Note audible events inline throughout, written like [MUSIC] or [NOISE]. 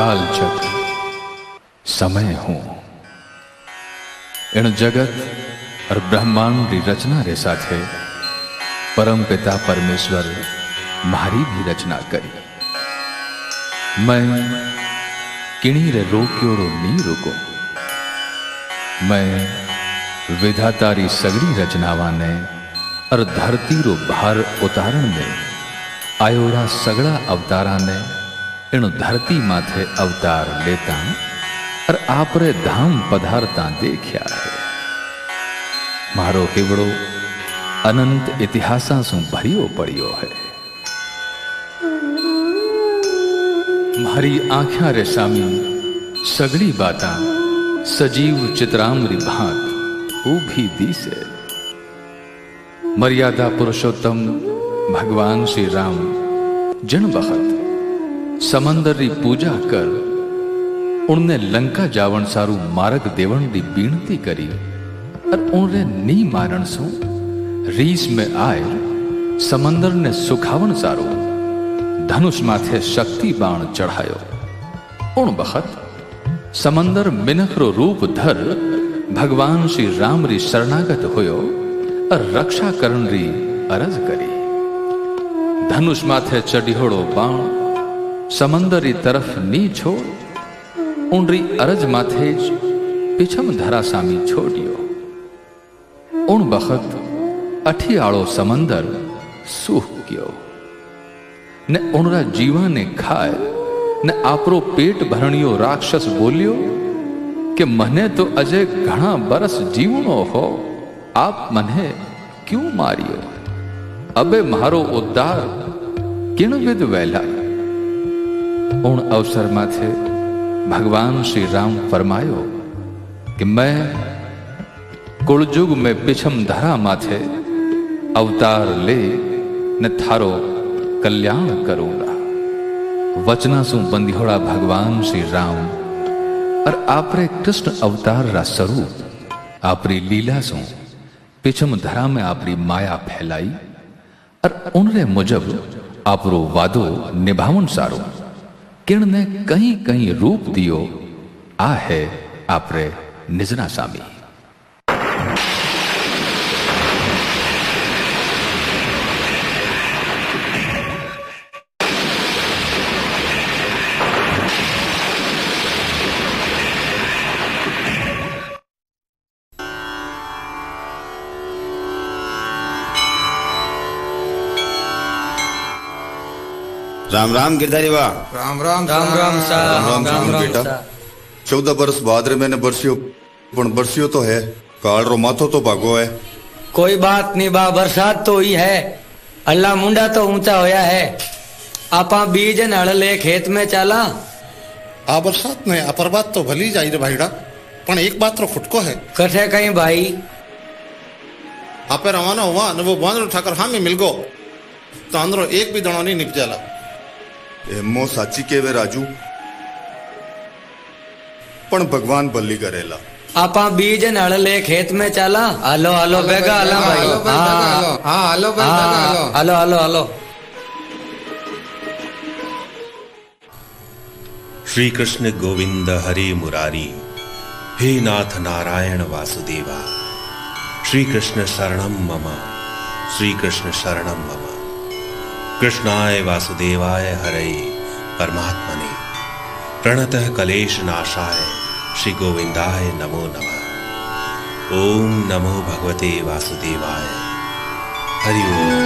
काल चक्र। समय हूँ। इन जगत और ब्रह्मांड की रचना रे साथे परम पिता परमेश्वर, मारी भी रचना करी। मैं किणी रे रोक्योड़ो नी रुको मैं विधातारी सगड़ी रचनावा ने और धरती रो भार उतारण में इन धरती माथे अवतार लेता और आपरे धाम पधारता देखा है मारो केवड़ो अनंत इतिहासा सु भरियो पड़ियो है। मारी आंख्या रे सामी सगड़ी बाता सजीव चित्रामरी भांत भी दी से मर्यादा पुरुषोत्तम समंदर री पूजा कर, उनने लंका जावण सारू मार्ग देवण दी बीनती करी और उनरे नी मारण सु रीस में आए समंदर ने सुखावण सारू धनुष माथे शक्ति बाण चढ़ायो। उन बखत समंदर मिनख रो रूप धर भगवान श्री राम री शरणागत होयो और समंदरी तरफ़ नी छोड़ उनरी अरज माथे पिछम धरा सामी छोड़ियो। उन बखत अठियाड़ो समंदर सूख गयो। ने उनरा जीवा ने खाए, ने आपरो पेट भरणियो राक्षस बोलियो कि मने तो अजय घना बरस जीवनो उन अवसर माथे भगवान श्री राम फरमायो कि मैं कुलजुग में पिछम धरा माथे अवतार ले न थारो कल्याण करूँगा। वचना सु बंधियोड़ा भगवान श्री राम और आपरे कृष्ण अवतार रा स्वरूप, आपरी लीला सु पिछम धरा में आपरी माया फैलाई, और उनरे मुजब आपरो वादो निभावन सारो। किण ने कहीं कहीं रूप दियो आ है आपरे निजना राम राम गिरधारी वाह राम राम राम राम राम राम राम राम बेटा चौदह बरस बाद रे मैंने बरसियो पण बरसियो तो है। काल रो माथो तो भागो है। कोई बात नहीं बा बरसात तो ही है। अल्लाह मुंडा तो ऊँचा होया है। आपा बीज नल ले खेत में चला। आ बरसात में अपर बात तो भली जाई रे भाईड़ा पण एक बात रो फुटको है। कठे कहीं भाई? आपे रवाना हुआ न वो बांधरो ठाकर हामी में मिल गो तो एक भी दणो नहीं निपजाला એમો સાચી કહેવે રાજુ પણ ભગવાન ભલ્લી કરેલા આપા બીજ ને અળલે ખેત મે ચાલા હાલો હાલો ભેગા હાલા ભાઈ હા હા હાલો હાલો હાલો હાલો શ્રી કૃષ્ણ ગોવિંદ હરે મુરારી હે નાથ નારાયણ વાસુદેવા શ્રી કૃષ્ણ શરણમ મમ શ્રી કૃષ્ણ શરણમ મમ कृष्णाय वासुदेवाय हरे परमात्मने। प्रणतः कलेश नाशाय श्री गोविंदाय नमो नमः। ओम नमो भगवते वासुदेवाय। हरि ओम।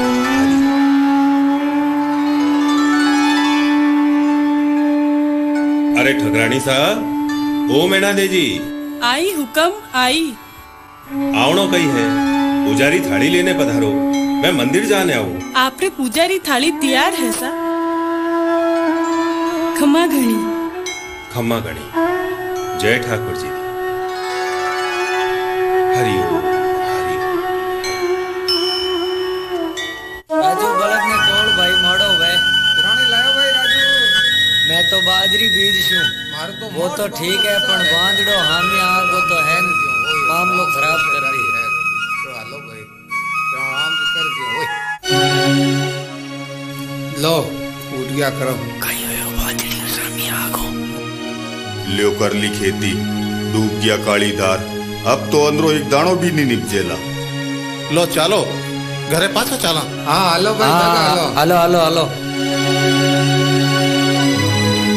अरे ठगराणी साहब ओ मैना देजी आई हुक्म आई। आवणो कई है? पुजारी थाली लेने पधारो। मैं मंदिर जाने आऊँ। आपरे पुजारी थाली तैयार है सा खमा घड़ी। खम्मा गणी जय ठाकुर जी। हरि हरि राजू बलद ने तोड़ भाई मोड़ो भाई पुरानी लायो भाई राजू। मैं तो बाजरी बीज छू। मारो तो वो तो ठीक है मज़ा पण बांधड़ो हामी आग तो है मामलो खराब कर लो उठ गया करो ल्यो कर ली खेती डूब गया काली धार। अब तो अंदरो एक दाणो भी नहीं निपजेला। लो चालो। घरे पाछा चाला। हाँ हालो भाई हालो हाँ हेलो हेलो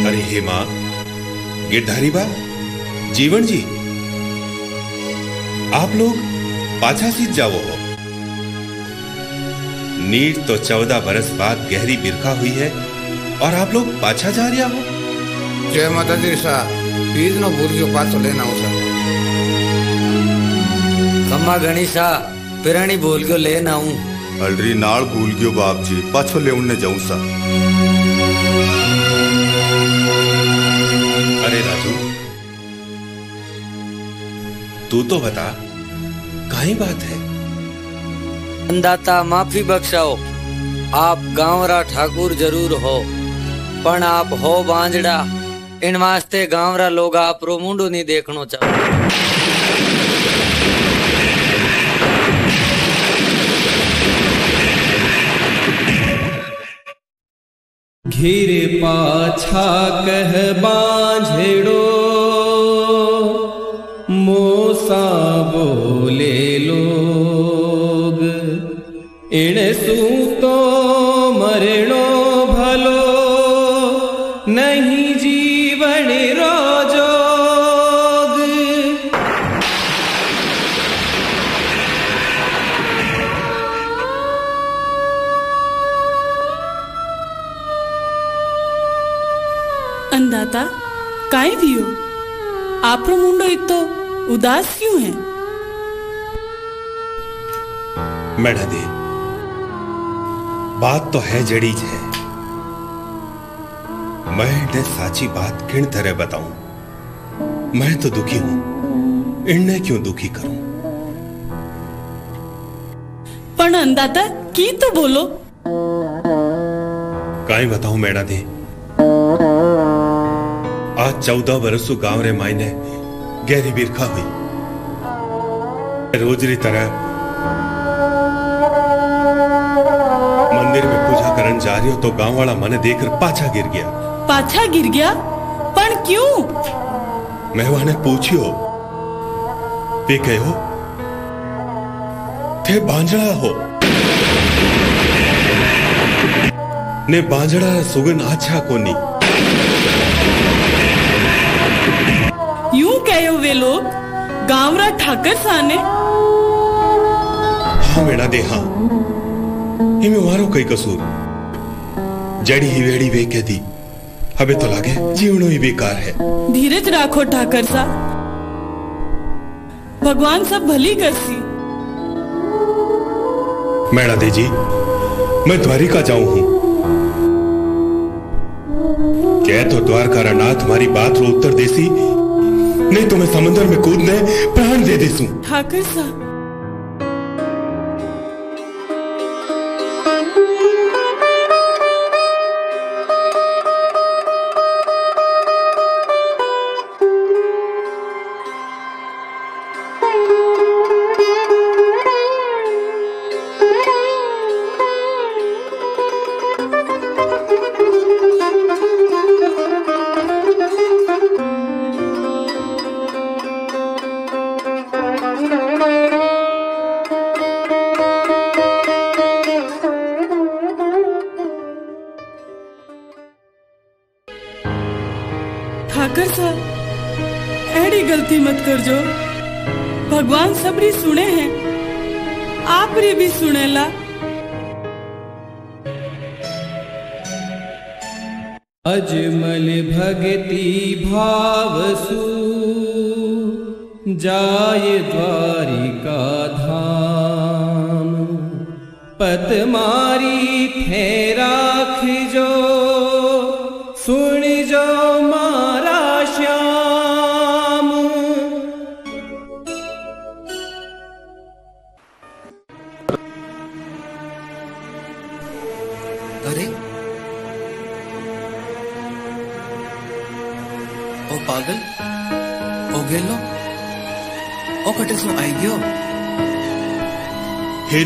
अरे हे माँ गिरधारी बा जीवन जी आप लोग पाछा सीध जाओ हो। नीट तो चौदह बरस बाद गहरी बिरखा हुई है और आप लोग पाछा जा रहा हो। जय माता दी सा बीज नो भूल जो पाछो लेना हो सर। खम्मा गणेशा पिरानी बोल के लेना हूँ अलरी नाल भूल गयो बाप जी पाछो ले उन्ने जाऊँ सा। अरे राजू तू तो बता काई बात है? दाता, माफ़ी बख्शाओ। आप गांवरा ठाकुर ज़रूर हो, पण आप हो बांजड़ा। इन वास्ते गांवरा लोग आप रो मुंडो नहीं देखनो चाहो घिर पाछा कह बांझड़ो, मोसा बोले काय वियो आपरो मुंडो इतो उदास क्यों है? मैडा दे बात तो है जड़ी है। मैं ने साची बात किन तरह बताऊँ? मैं तो दुखी हूँ। इन्हें क्यों दुखी करूँ? पण अंदाता की तो बोलो? काई बताऊँ मैडा दे? आज चौदह बरसों गाँव रे मायने गहरी बिरखा हुई। रोजरी तरह मंदिर में पूजा करन जा रही हो तो गाँव वाला मने देखकर पाछा गिर गया। पाछा गिर गया? पण क्यों? मैं वहाँ पूछियो वे कहो थे बांजड़ा हो? ने बांजड़ा सुगन आछा कोनी। वे लोग गांवरा ठाकर साने। हाँ मेरा दे हाँ। इमे मारो कई कसूर। जड़ी ही वेड़ी वे के दी। अबे तो लागे जीवनो ही बेकार है। धीरज राखो ठाकर सा। भगवान सब भली करसी। मैडा दे जी मैं द्वारिका जाऊँ हूँ। कह तो द्वारका नाथ हमारी बात रो उत्तर देसी नहीं तो मैं समुद्र में कूद कूदने प्राण दे देसू ठाकर सा भगवान सुने हैं आप रे भी सुनेला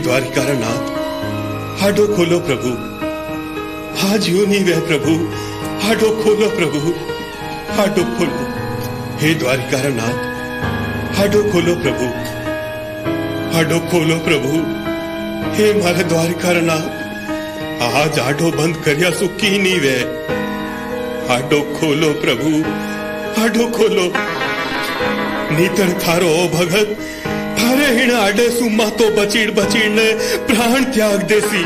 द्वारिका नाथ हाडो खोलो प्रभु। आज यूँ नहीं वह प्रभु। हाडो खोलो प्रभु। हाडो खोलो। हे द्वारिका नाथ हाडो खोलो प्रभु। हाडो खोलो प्रभु। हे मारे द्वारिका नाथ आज आडो बंद करिया सुखी नहीं वे हाडो खोलो प्रभु। हाडो खोलो। नीतर थारो भगत हिण आडे सुमा तो बचीड़ बचीड़ ने प्राण त्याग देसी।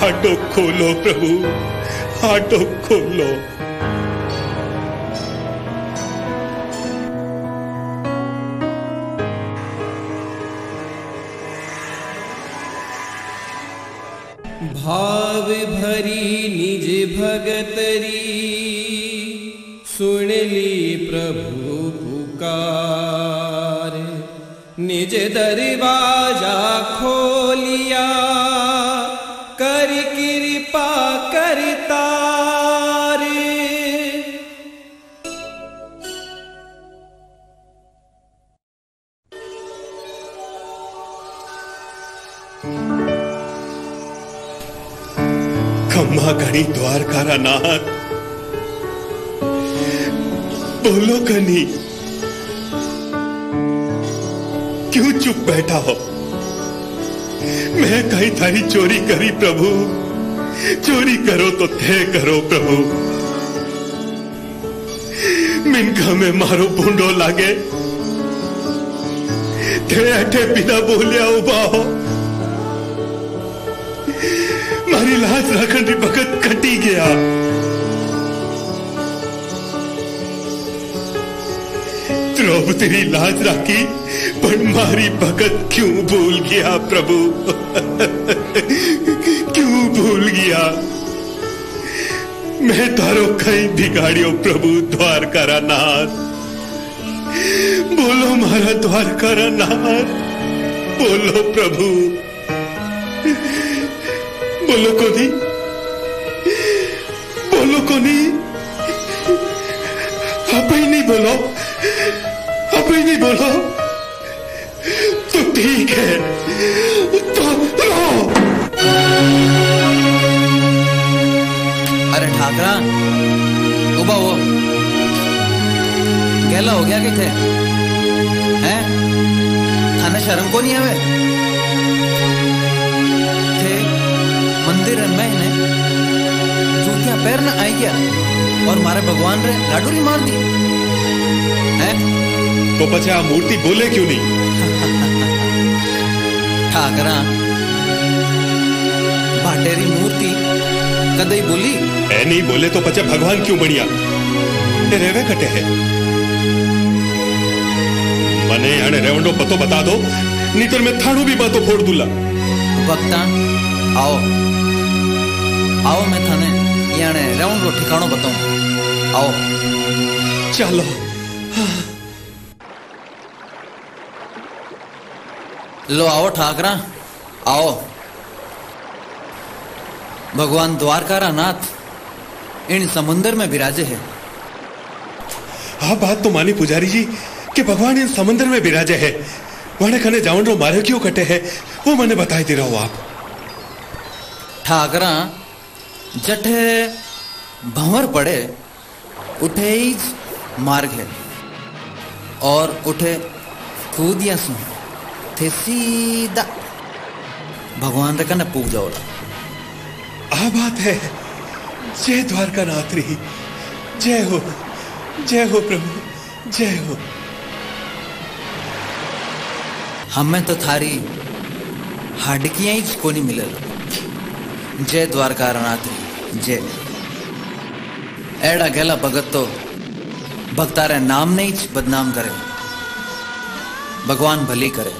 हाडो खोलो प्रभु हाडो खोलो। खम्मा घड़ी द्वारकारा नाथ। बोलो कनी क्यों चुप बैठा हो? मैं कहीं थारी चोरी करी प्रभु, चोरी करो तो थे करो प्रभु। मिनका में मारो बूंडो लागे, थे अठे बिना बोलिया उबा हो। મારી લાજ રાખવાની વખત કટી ગયા द्रौपदी लाज राखी, पर मारी भगत क्यों भूल गया प्रभु? [LAUGHS] क्यों भूल गया? मैं तारो कहीं बिगाड़ियो प्रभु द्वारका नाथ। बोलो मारा द्वारका नाथ। बोलो प्रभु। बोलो कोनी बोलो कोनी अब ही नहीं बोलो। अब ही नहीं बोलो। तो ठीक है। तो लो अरे ठाकरा, उबा वो। कहला हो गया किथे? हैं? थाने शर्म को नहीं है थे मंदिर में ने जूतिया पैर न आई गया और मारे भगवान रे लाडूरी मार दी हैं? तो पछे आ मूर्ति बोले क्यों नहीं? [LAUGHS] ठाकरा भाटेरी मूर्ति कदई बोली? ए नहीं बोले तो पछे भगवान क्यों बढ़िया? रेवे कटे है। मने याने रेवंडो पतो बता दो नहीं तो मैं थाणू भी बातो फोड़ दूला। भक्ता आओ। आओ मैं थाने याने राउंड रो ठिकानो बताऊँ। आओ। चलो। लो आओ ठाकरा। आओ। भगवान द्वारकारा नाथ इन समुंदर में विराजे है। हाँ बात तो मानी पुजारी जी कि भगवान इन समंदर में विराजे है। वने कने जावन रो मारे क्यों कटे है वो मैंने बताई दे रहा हूँ आप। ठाकरा जठे भंवर पड़े उठे मार्ग है। और उठे कूदिया सु थे सीधा। भगवान रे कने पूग जाओला आ बात है। जय द्वारका नाथ री जय हो जय हो प्रभु जय हो। हमें तो थारी हाडकियाँ ही कोनी मिलल। जय द्वारका नाथ री जय। एड़ा गेला भगत तो भक्तारे नाम नहीं ज बदनाम करे। भगवान भली करे।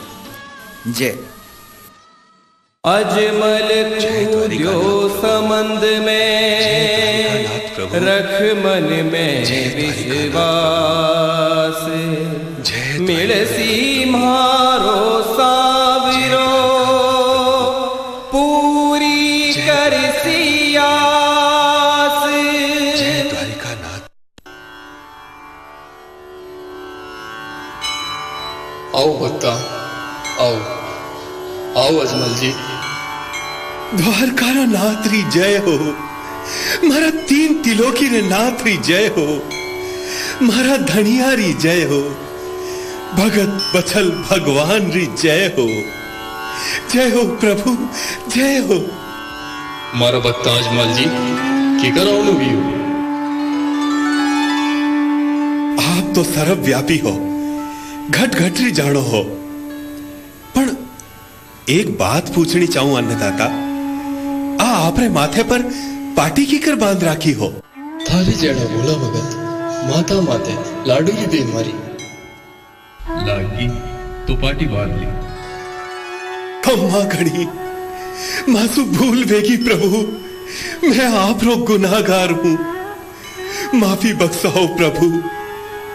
जय। अजमल कूद्यो समंद में रख मन में विश्वास। मिलसी मारो आओ अजमल जी। द्वारकारा नाथ री जय हो। मारा तीन तिलोकी रे नाथ री जय हो। मारा धनिया री जय हो। भगत बछल भगवान री जय हो। जय हो प्रभु जय हो। मारा भक्ता अजमल जी की करावनु भी हो? आप तो सर्वव्यापी हो। घट घट री जानो हो। एक बात पूछनी चाहूँ अन्नदाता। आ आपरे माथे पर पाटी की कर बाँध राखी हो। थारी जेड़ा भोला भगत माता माते लाडू की दे मारी। लागी तो पार्टी बाँध ली। खम्मा घड़ी मासू भूल बेगी प्रभु मैं आप रो गुनाहगार हूँ। माफ़ी बख्शाओ प्रभु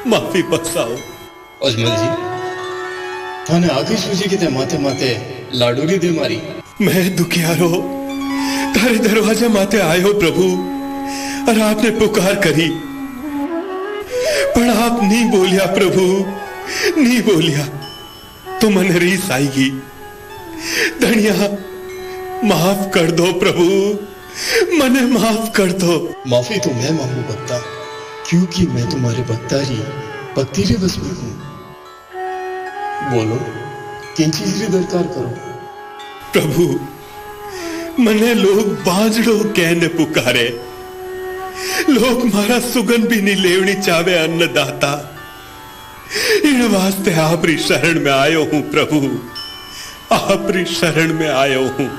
माफ़ी बख्शाओ। अजमल जी थाने आगे सूजी के ते माते माते लाडू की दे मारी। मैं दुखियारो तारे दरवाजे माते आयो प्रभु और आपने पुकार करी। पर आप नहीं बोलिया प्रभु नहीं बोलिया तो मन रीस आएगी। धनिया माफ़ कर दो प्रभु मने माफ़ कर दो। माफ़ी तो मैं मांगू भक्ता क्योंकि मैं तुम्हारे भक्तारी भक्ति रे बस में हूँ। बोलो। करो। प्रभु मने लोग बाजड़ो कहने पुकारे। लोग मारा सुगन भी नहीं लेवनी चावे अन्नदाता। इन वास्ते आप री शरण में आयो हूँ प्रभु। आप री शरण में आयो हूँ।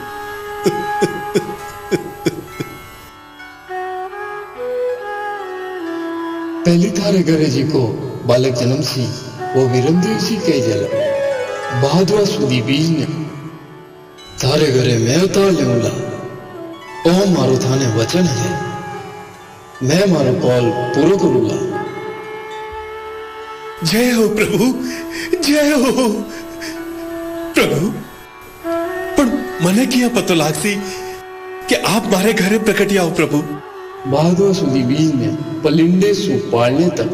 पहली थारे घरे जी को बालक जन्म सी वो वीरमदेव जी कह जला। बहादुरा सुदी बीज ने थारे घरे मैं उतार लेऊँगा ओ मारो थाने वचन है। मैं मारो कॉल पूरो करूँगा। जय हो प्रभु जय हो। प्रभु पर मने किया पतो लागसी कि आप मारे घरे प्रकटिया हो प्रभु। बहादुर सुधी बीज ने पलिंडे सु पालने तक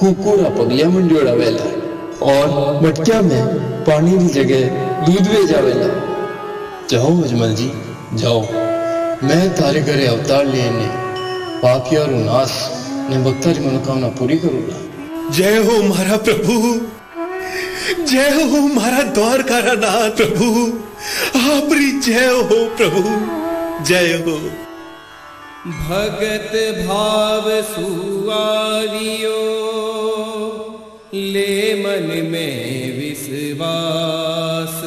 कुकुरा पगलिया मंडोड़ा वेला और मटकिया में पानी की जगह दूध वे जावेला जाओ अजमल जी जाओ। मैं तारे घरे अवतार लेने पापिया रो नाश ने भक्तारी मनोकामना पूरी करूँगा जय हो मारा प्रभु। जय हो मारा द्वारकारा नाथ प्रभु। आपरी जय हो प्रभु। जय हो। भगत भाव सुआरियो ले मन में विश्वास।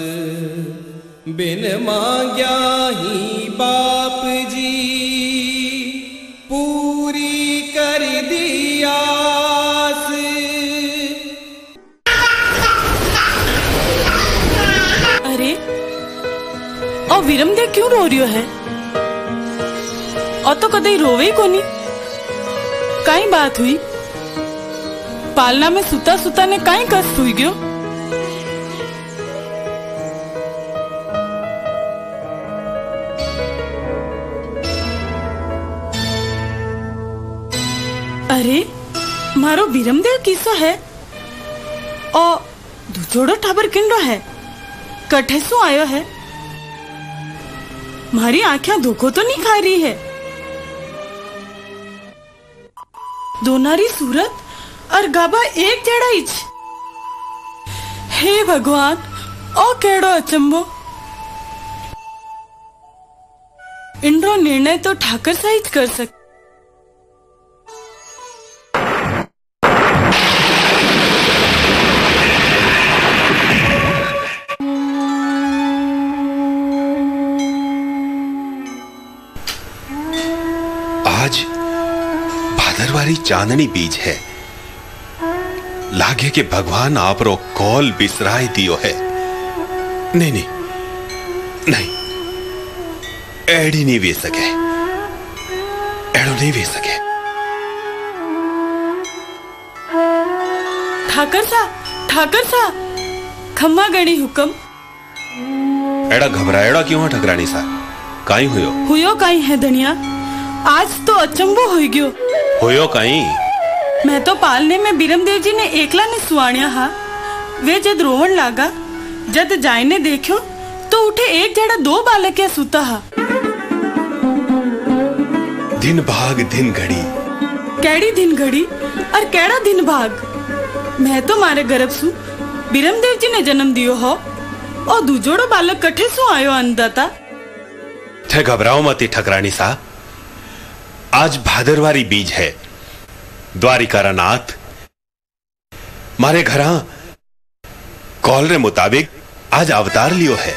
बिन मांग्या ही बाप जी, पूरी कर दिया अरे, और विरमदेव क्यों रो रियो है? और तो कदई रोवे ही कोनी? कई बात हुई? पालना में सुता सुता ने काई कष्ट हुई गयो? अरे, मारो विरमदेव किसो है? और दूसरोड़ो ठाबर किंडो है? कठे सु आयो है? मारी आँखें धोखो तो नहीं खा रही है? दोनारी सूरत? और गाबा एक जड़ा इच। हे भगवान, ओ केड़ो अचंबो इंद्रो निर्णय तो ठाकर सहित कर सक। आज भादरवारी चांदनी बीज है। लागे के भगवान आप रो कॉल बिसराय दियो है। नहीं नहीं नहीं। एड़ी नहीं वे सके। एड़ो नहीं वे सके। ठाकर सा ठाकर सा। खम्मा गणी हुकम। एड़ा घबराएड़ा क्यों है ठकरानी सा? काई हुयो? हुयो काई है धनिया? आज तो अचंबो हो गयो। हुयो काई? मैं तो पालने में बिरमदेव जी ने एकला ने सुवाणिया हा। वे जद रोवन लागा जद जायने देखो तो उठे एक जड़ा दो बालक या सुता हा। दिन भाग दिन घड़ी। कैड़ी दिन घड़ी और कैड़ा दिन भाग? मैं तो मारे गर्भ सु। बिरमदेव जी ने जन्म दियो हो और दूजोड़ो बालक कठे सु आयो अन्नदाता? थे घबराओ मती ठकरानी सा। आज भादरवारी बीज है। द्वारिकारा नाथ मारे घरा कॉल रे मुताबिक आज अवतार लियो है।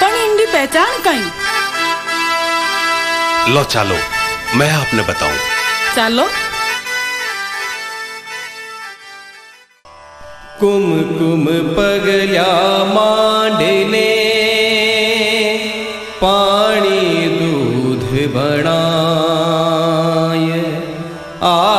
पण इंडी पहचान कहीं? लो चालो मैं आपने बताऊँ। चालो। कुम कुम पगल्या मांडने पानी दूध बनाय आयाज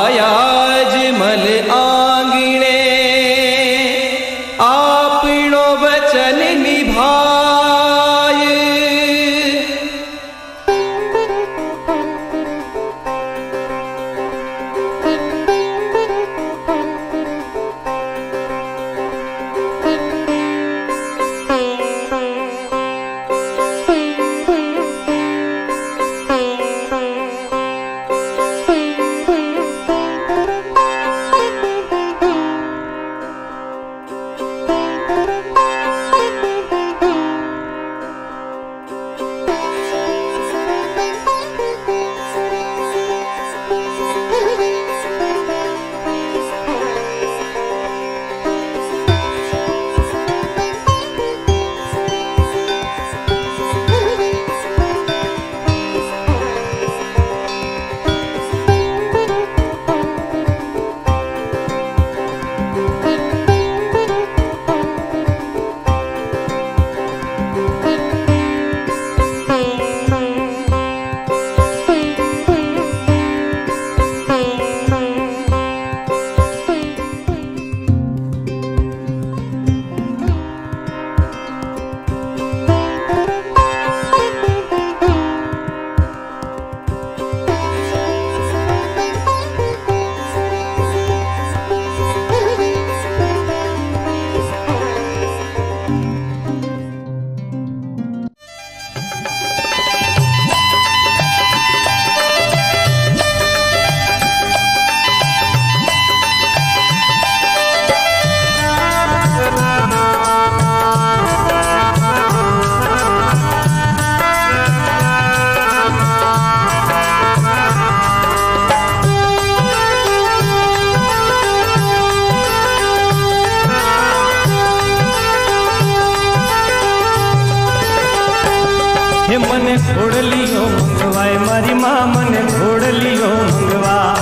મને ખોડલીઓ મંગવાય, મારી માં મને ખોડલીઓ મંગવા.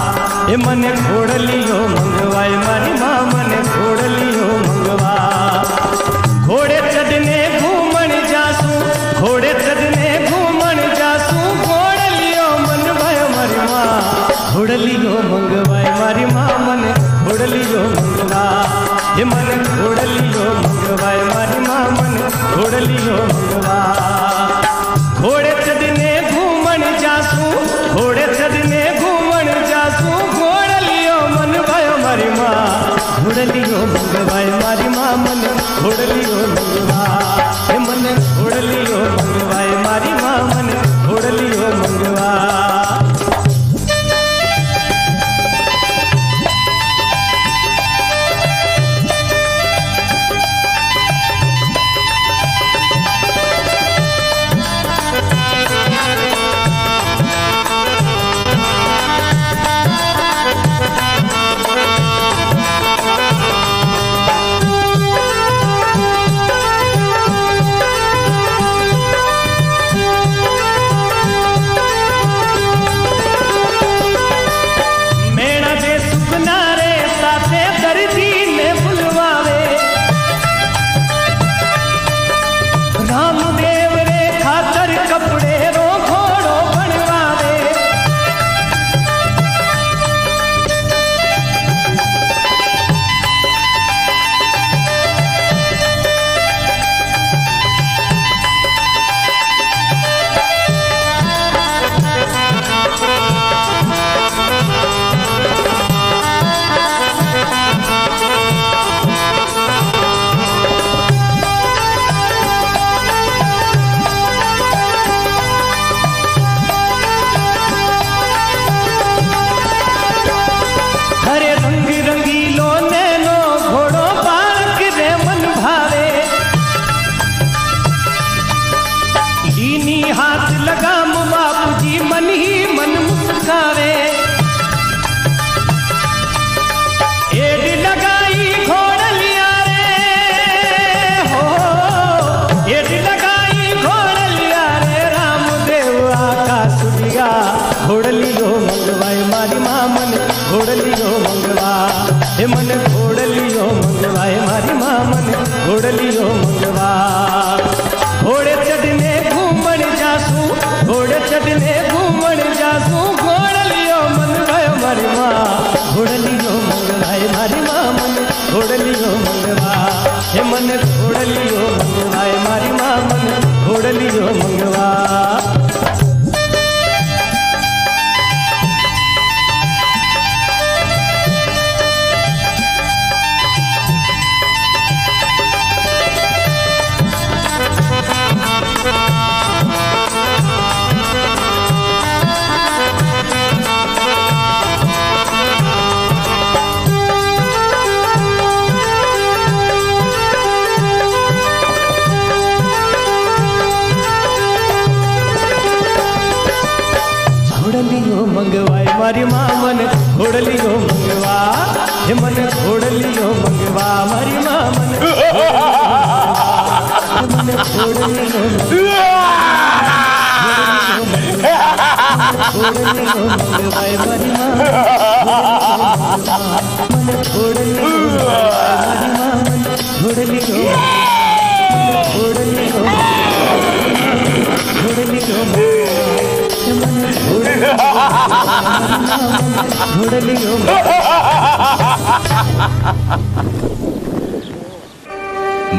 એ મને ખોડલીઓ મંગવાય, મારી માં મને ખોડલીઓ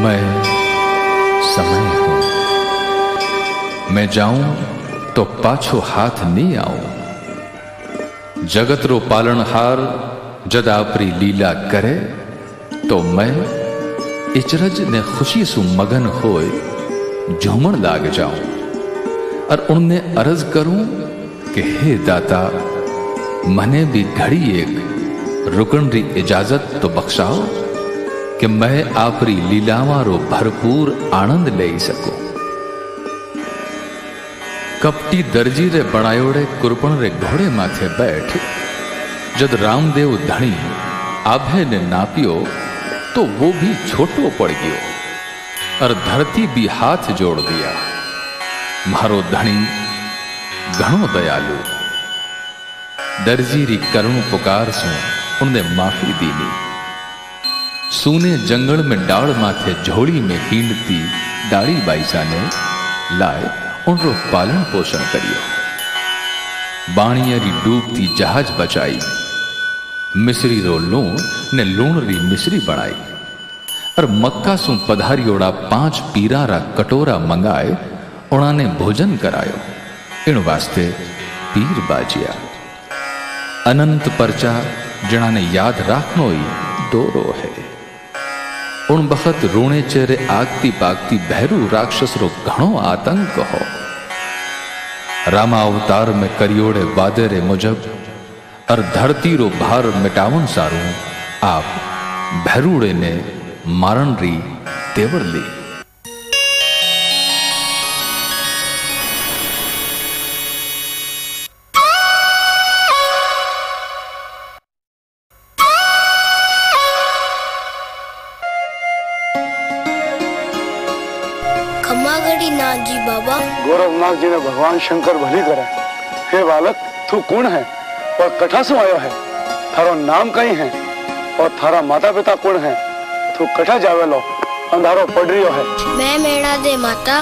मैं समय हूँ। मैं जाऊँ तो पाछो हाथ नहीं आऊँ। जगत रो पालनहार जद आपरी लीला करे तो मैं इचरज ने खुशी सु मगन होए, झूमण लाग जाऊँ। और उनने अर्ज़ करूँ कि हे दाता, मने भी घड़ी एक रुकन री इजाज़त तो बख्शाओ, कि मैं आपरी लीलावा रो भरपूर आनंद ले सकूँ। कपटी दर्जी रे बनायोड़े कुरपण रे घोड़े माथे बैठ। जद रामदेव धणी आभे ने नापियो तो वो भी छोटो पड़ गयो और धरती भी हाथ जोड़ दिया। मारो धणी, घणो दयालु। दर्जी री करुण पुकार सु उनने माफ़ी दीनी सूने जंगल में डाड़ माथे झोड़ी में हींडती दाढ़ी बाईसा ने लाए। उनरो पालन पोषण करियो। बाणिया री डूबती जहाज़ बचाई। मिश्री रो लूण ने लूण री मिश्री बनाई और मक्का सु पधारियोड़ा पाँच पीरा रा कटोरा मंगाए उन्होंने भोजन करायो। इन वास्ते पीर बाजिया। अनंत परचा, जणा ने याद राखनो ही दोरो है। उन बखत रोणे चेहरे आगती पागती भैरू राक्षस रो घणो आतंक हो। रामा अवतार में करियोड़े वादे रे मुजब और धरती रो भार मिटावन सारू आप भैरूड़े ने मारण जी ने भगवान शंकर भली करे। हे बालक तू कौन है? और कठा से आयो है। थारो नाम कई है? और थारा माता पिता कौन है? तू कठा जावेलो अंधारो पड़ रियो है। मैं मेणा दे माता।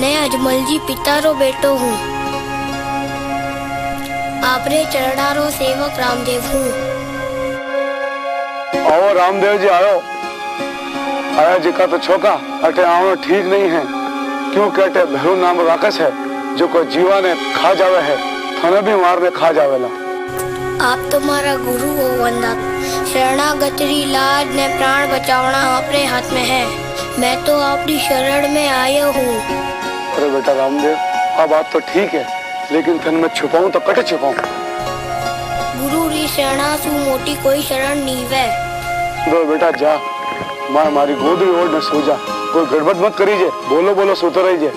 ने अजमल जी पिता रो बेटो हूँ। आपरे चरणारो सेवक रामदेव हूँ। आओ रामदेव जी आयो। आया जी का तो छोका अटे आवनो ठीक नहीं है। क्योंकि अटे भैरू नाम राक्षस है जो को जीवा ने खा जावे है थाने भी मार ने खा जावेला आप तुम्हारा गुरु हो वंदा शरणागतरी लाज ने प्राण बचावना आपरे हाथ में है। मैं तो आपकी शरण में आया हूँ। अरे बेटा रामदेव हाँ बात तो ठीक है लेकिन थन मैं छुपाऊं तो कटे छुपाऊं। गुरु री शरणा सु मोटी कोई शरण नीवे। दो बेटा जा मार मारी गोदरी ओढ़ ने सो जा। કોઈ ગડબડ મત કરી છે બોલો બોલો સુતરાઈ છે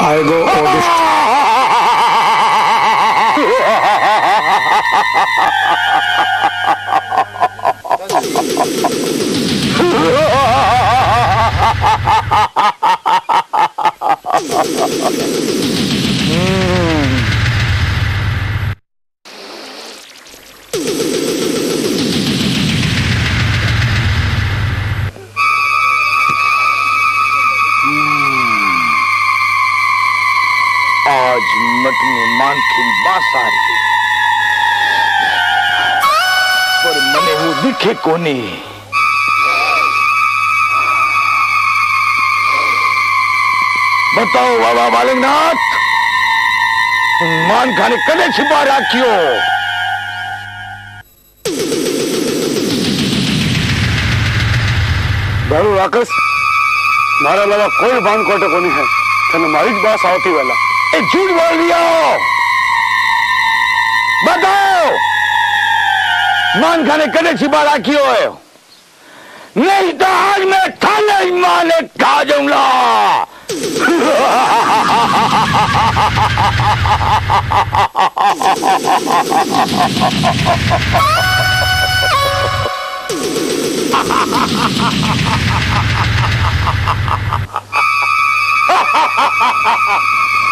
I go audit. आज मठ में मानखीन बास आ रही पर मने वो दिखे कोनी। बताओ बाबा मालिकनाथ मान खाने कदे छिपा राखियो બેડું રાકસ મારા લાવા કોઈ ભાન કોટે કોની હે તને મારી જ બાસ આવતી વેલા એ જૂઠ બોલ રહ્યો બતાવો માન ખાને કદે छिपा રાખી હોય નહીં તો આજ મેં ઠાલે માને ઠા જાઉંગા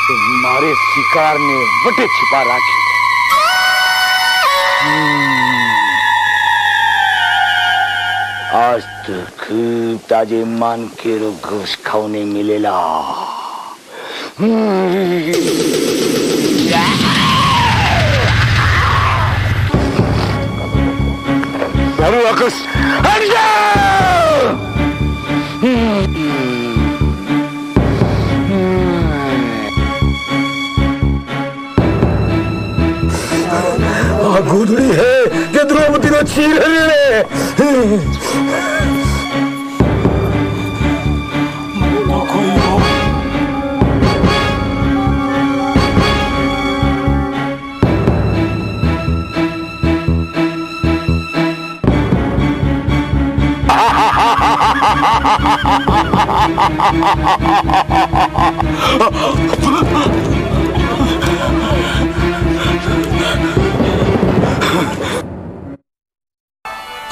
तुम्हारे शिकार ने वटे छिपा राखी आज तो खूब ताजे मान के रो घोष खाने मिलेला। Sarulakas, Anja! 아, 구두리 해! 내 들어오면 뛰고 지랄을 해!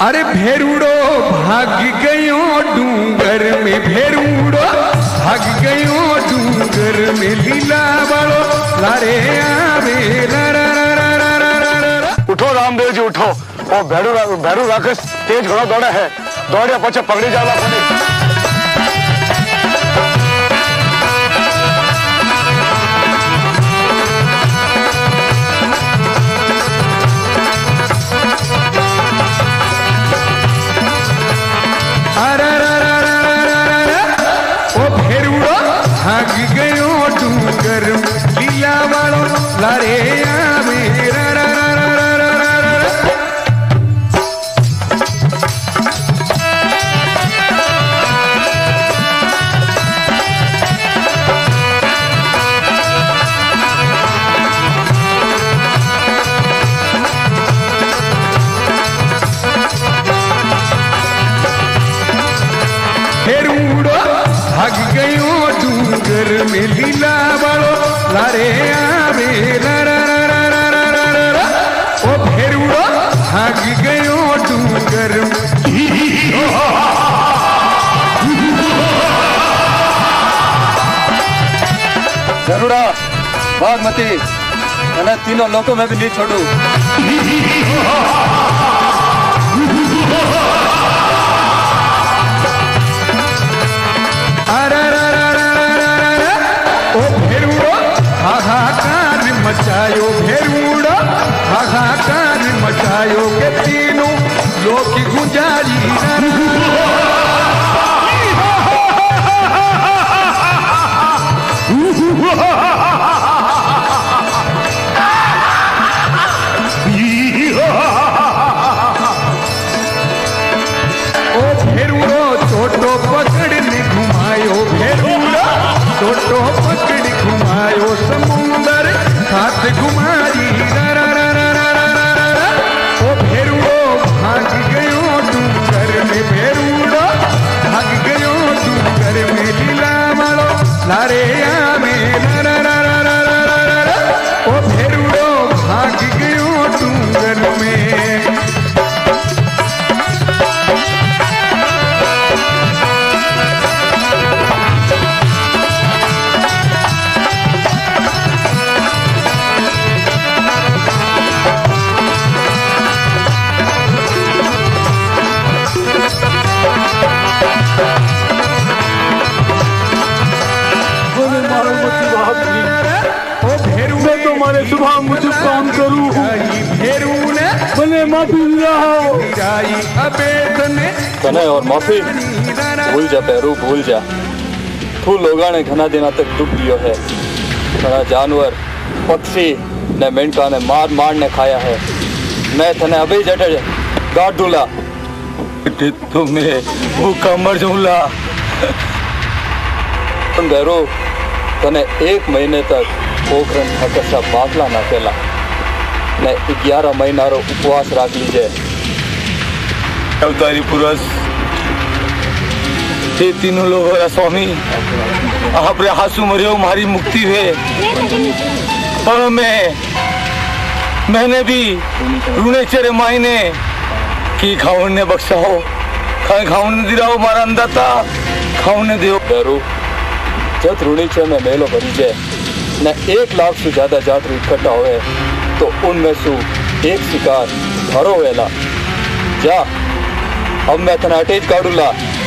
अरे भेरूड़ो, भाग गयो डूंगर में भेरूड़ो, भाग गयो डूंगर में लीला बड़ो। लारे आवे उठो, रामदेव जी, उठो। ओ, भैरू भैरू राक्षस, तेज घोड़ा दौड़ा है। दौड़े पचे पगड़ी जाला पड़े मिलिला बड़ो आवे ओ भाग गयो डूंगर बागमती तीनों लोगों में भी नहीं छोड़ू। तने और माफ़ी, भूल जा पैरू, भूल जा। तू लोगा ने घना दिना तक दुख दियो है। घना जानवर, पक्षी ने मेंढका ने मार मार ने खाया है। मैं तने अभी जटे गाड़ दूला। तुम्हें वो कमर जूला तुम भैरो तने एक महीने तक रो उपवास राख लीजे अवतारी पुरुष हे तीनों लोग होया स्वामी आप रे हासु मरियो मारी मुक्ति हुए पर मैं मैंने भी रूने चेरे मायने की खावन ने बख्शा हो खाए खावन ने दिराओ मारा अंदाता खावन ने दियो भैरो जब रुणीचे में मेलो भरी जाए न एक लाख से ज़्यादा यात्री इकट्ठा हुए तो उनमें से एक शिकार भरो वेला। जा अब मैं तना अटैच काढूला धोक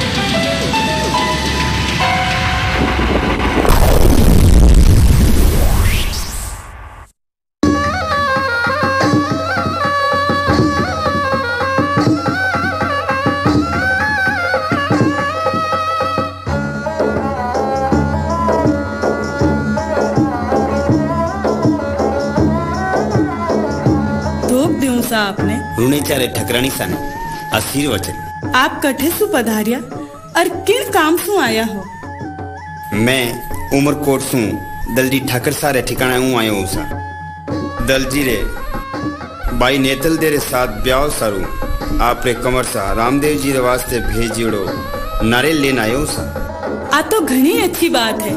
सा आपने? ऋणीचारे ठकराणी सान आशीर्वचन आप कठे सु पधारिया और किन काम सु आया हो? मैं उमरकोट सू दलजी ठाकर सारे ठिकाना हूँ आयो हूँ सा दलजी रे बाई नेतल दे रे साथ ब्याह सारू। आप रे कमर सा रामदेव जी रे वास्ते भेजियो नारियल लेन आयो हूँ सा आ तो घनी अच्छी बात है।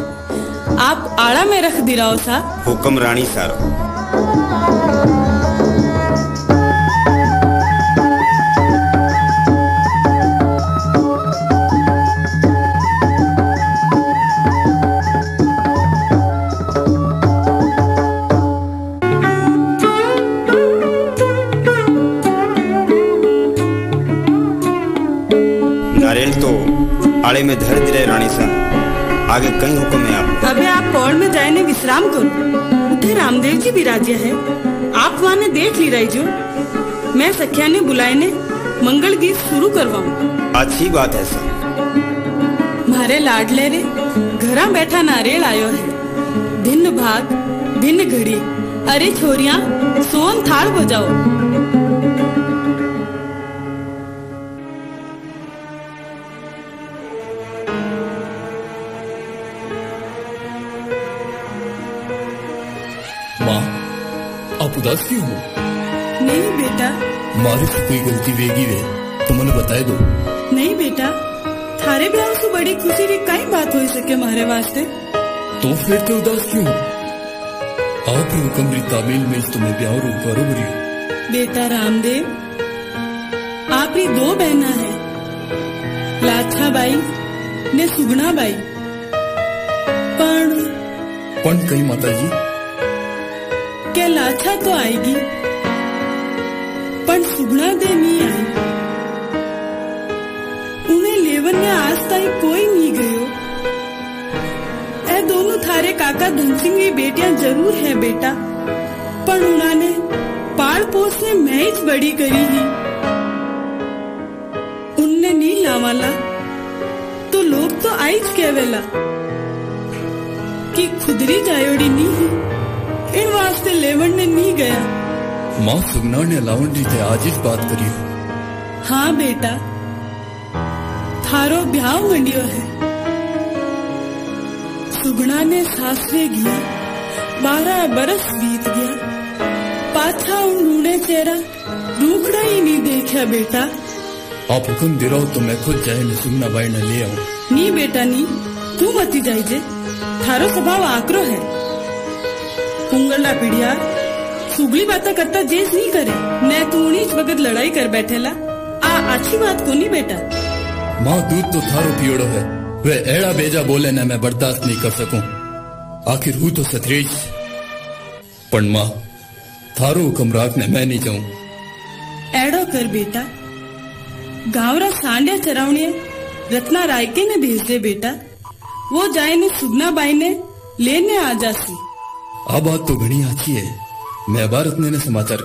आप आड़ा में रख दिलाओ सा हुक्म रानी सारो। में धर दिले रानी सा। आगे कई हुक्म है आप अबे आप कौड़ में जाने विश्राम करो। उठे रामदेव जी विराजे है। आप वहाँ ने देख ली रही जो। मैं सखिया ने बुलाए ने मंगल गीत शुरू करवाऊं। अच्छी बात है सर। मारे लाडले रे घरा बैठा नारियल आयो है। भिन्न भाग भिन्न घड़ी अरे छोरिया सोन थाल बजाओ। उदास क्यों हो? नहीं बेटा। मारे से कोई गलती वेगी वे तो मैंने बताए दो। नहीं बेटा। थारे ब्याह से बड़ी खुशी री कई बात हो सके मारे वास्ते। तो फिर तो उदास क्यों हो? आप ही हुक्म री तामील में तुम्हें ब्याह रू बरोबरी हो बेटा रामदेव आप री दो बहना है। लाछा बाई ने सुगना बाई पण पण कही माता जी क्या लाछा तो आएगी पण सुगना दे नहीं आई उन्हें लेवन में आज तक कोई नहीं गयो ए दोनों थारे काका धनसिंह की बेटियाँ ज़रूर है बेटा पर उन्होंने पाल पोस ने मैच बड़ी करी ही उनने नी लावाला तो लोग तो आईज केवेला कि खुदरी जायोड़ी नहीं इन लेवन ने नहीं गया। माँ सुगना ने लावण जी थे आज इस बात करी हो। हाँ बेटा थारो ब्याह मंडियो है। सुगना ने सासरे गया बारह बरस बीत गया। पाछा उन ढूंढे चेहरा रूखड़ा ही नहीं देखा बेटा। आप हुक्म दे रहा हो तो मैं खुद जाए ने सुगना बाई ने ले आऊँ। नी बेटा नी तू मती जाइजे थारो स्वभाव आक्रो है। कुंगला पीढ़िया सुगली बातें करता जेस नहीं करे। न तू उन्हीं वक्त लड़ाई कर बैठेला आ अच्छी बात को नहीं बेटा। माँ दूध तो थारो पियोड़ो है। वे एड़ा बेजा बोले न मैं बर्दाश्त नहीं कर सकूँ। आखिर हूँ तो सतरेज पण माँ थारो हुक्म राख ने मैं नहीं जाऊँ। एड़ो कर बेटा। गावरा सांडिया चरावणिया रत्ना रायके ने भेज दे बेटा। वो जाए ने सुगना बाई ने लेने आ जासी। आ बात तो घनी अच्छी है मैं भारत ने समाचार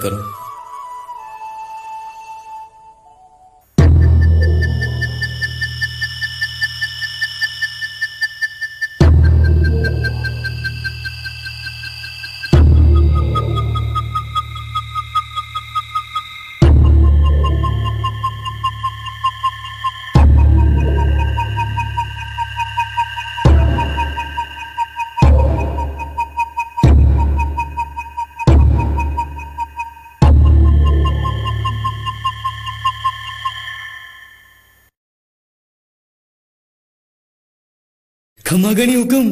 खमागणी हुकुम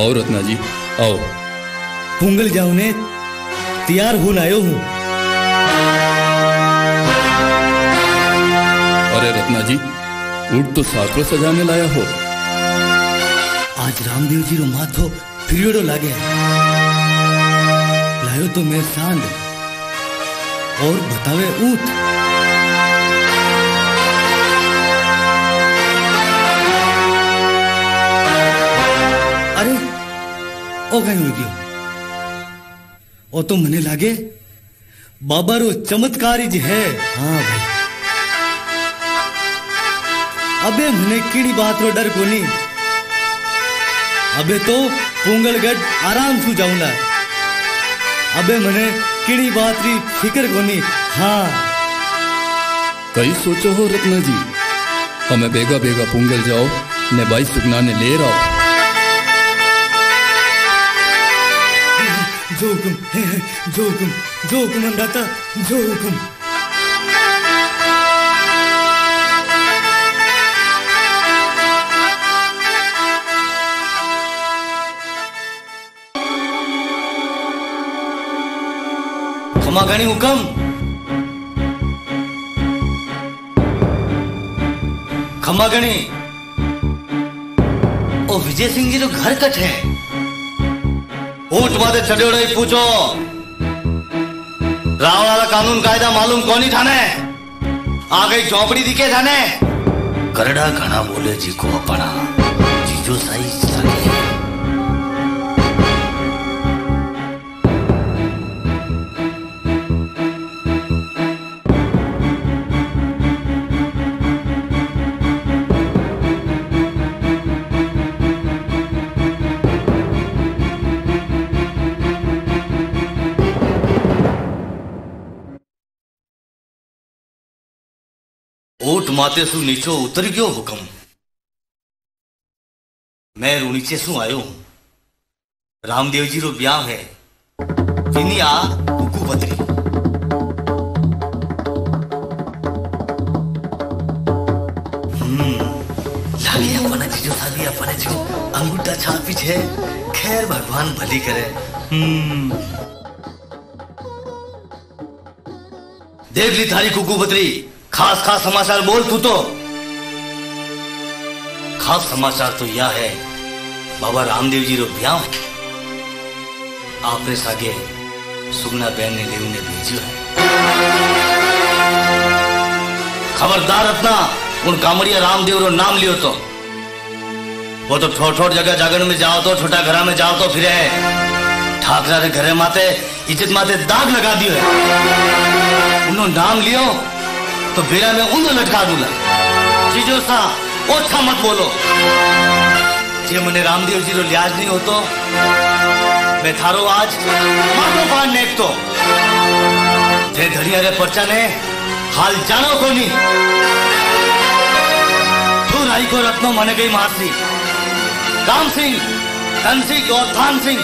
आओ रत्ना जी आओ। पुंगल जाओ ने तैयार होन आयो हूँ। अरे रत्ना जी ऊट तो साकरो सजाने लाया हो। आज रामदेव जी रो माथो फिरियोड़ो लागे लायो तो मैं सांड और बतावे ऊट। तो मने लागे बाबा रो चमत्कार જ है हाँ भाई अबे मने कीड़ी बात रो डर कोनी अबे तो पोंगलगढ़ आराम सु जाऊँगा अबे मने कीड़ी बात री फ़िक्र कोनी हाँ कई सोचो हो रत्ना जी हमें बेगा बेगा पुंगल जाओ ने ले बाई जो हुकुम जो हुकुम जो हुकुम हुकम खमा घणी ओ विजय सिंह जी जो घर कट है। ऊँट माथे चढ़ियोड़ो ही पूछो रावण वाला कानून कायदा मालूम कोनी थाने आ गई झोपड़ी दिखे थाने करड़ा घना बोले जी को अपना जीजो साई माते सु नीचो उतर गयो हुकम। मैं रू नीचे सु आयो रामदेव जी रो ब्याह है। जिनी आ कुकू लागे अपना अपने अंगूठा छापी छे। खैर भगवान भली करे। हम्म। देख ली थारी कुकू बतरी खास खास समाचार बोल तू तो। खास समाचार तो यह है, बाबा रामदेव जी रो ब्याह आपरे सागे सुगना बहन ने लेवने भेजियो है। खबरदार अपना, उन कामड़िया रामदेव रो नाम लियो तो। वो तो ठोट ठोट जगह जागरण में जाओ तो छोटा घरा में जाओ तो फिरे ठाकरा रे घरे माते, इज़्ज़त माते दाग लगा दियो है। उन्हों नाम लियो तो बेरा में ऊंधो लटका दूँगा। चीजो सा ओछा मत बोलो। जे मने रामदेव जी रो लिहाज नहीं होतो, मैं थारो आज माथो पार नेक तो जे धड़िया रे पर्चा ने हाल जानो को नहीं। तू राई को रत्नो मने गई मारसी राम सिंह, धन सिंह और थान सिंह।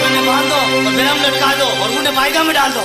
उन्हें बाँध और बेरा में लटका दो और उन्हें पायगा में डाल दो।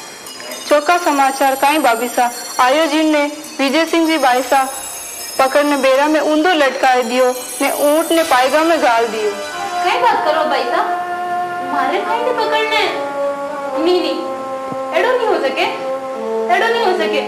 ચોખ્ખા સમાચાર કાંઈ ભાભી સા આયોજીન ને વિજય સિંહજી બાઈ સા પકડને બેરા में ઊંધો લટકાવી દિયો ને ऊंट ने पायगा में गाल दियो कई बात करो भाई सा मारे भाई ने पकड़ने नहीं नहीं एडो नहीं हो सके एडो नहीं हो सके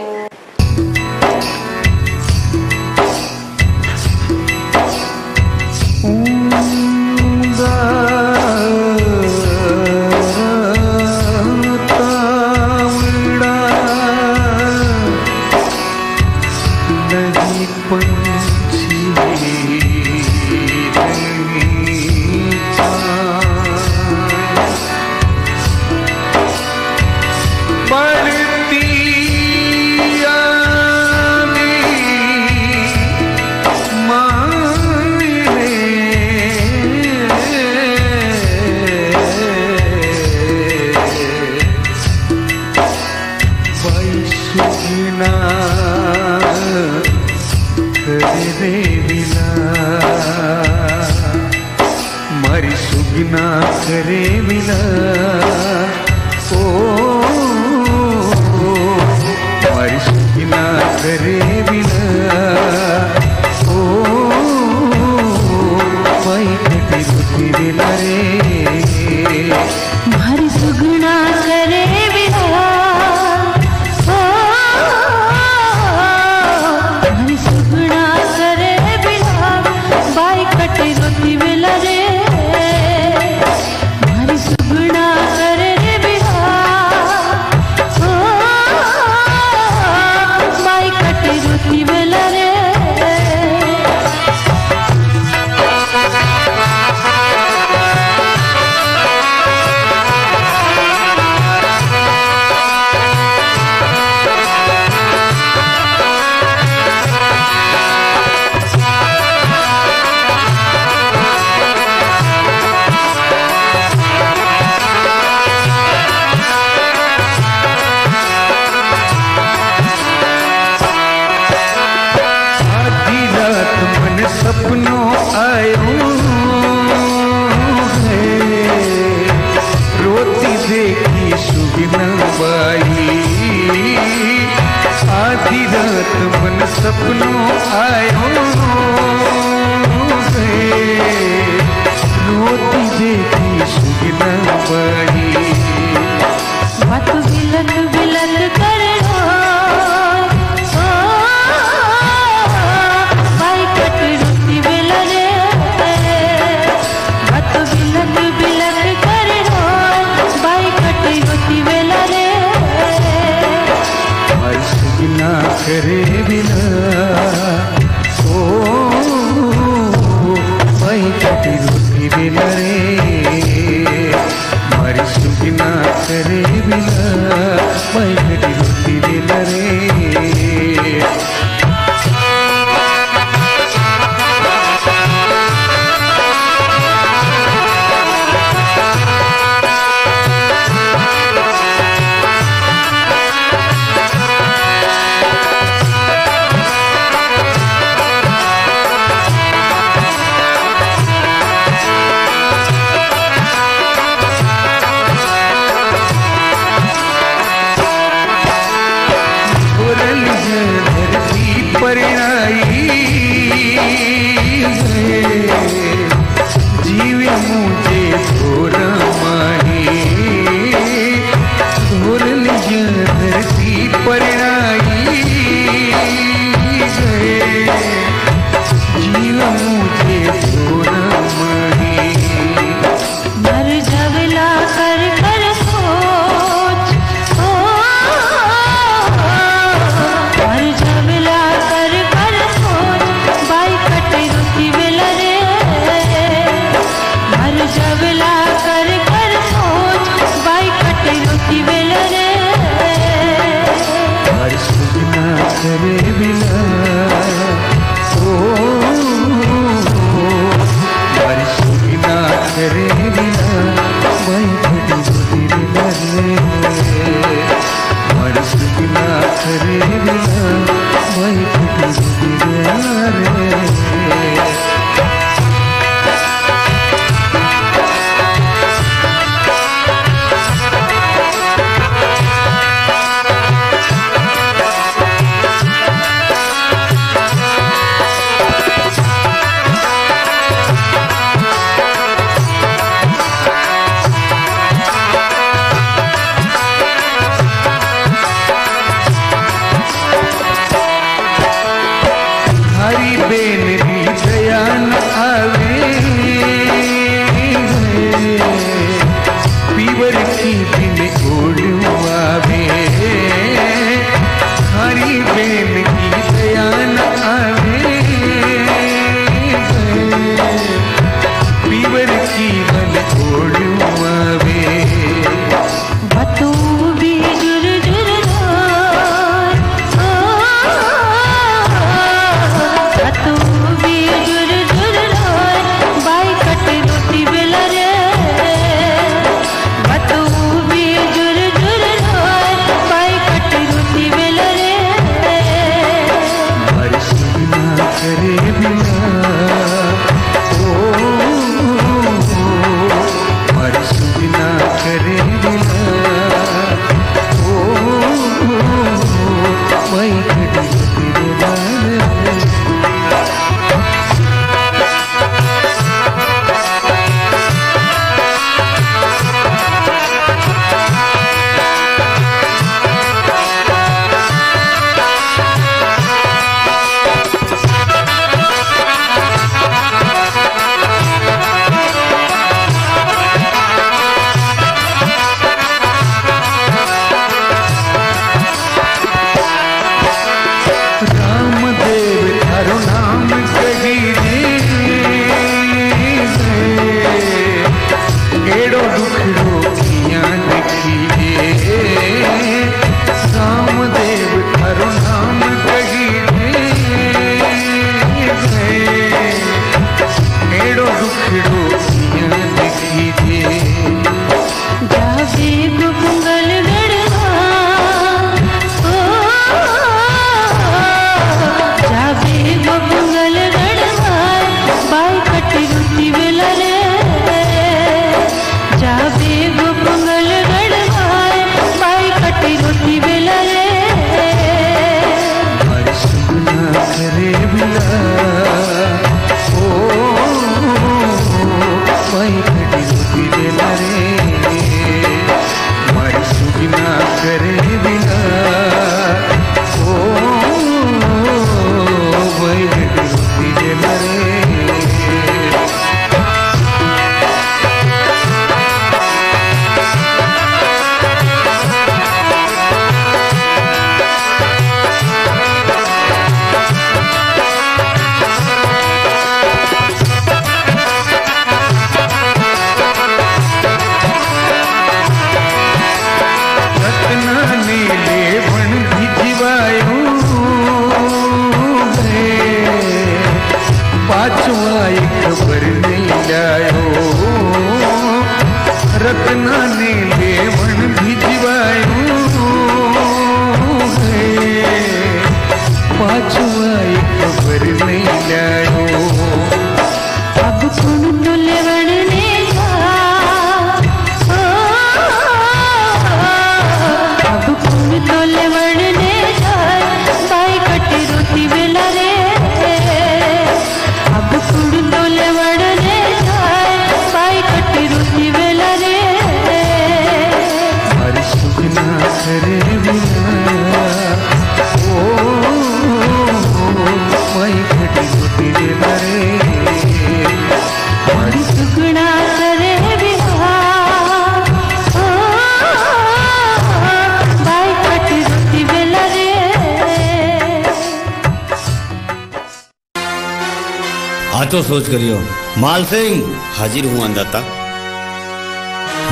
आचो सोच करियो। माल सिंह। हाजिर हूँ अंदाता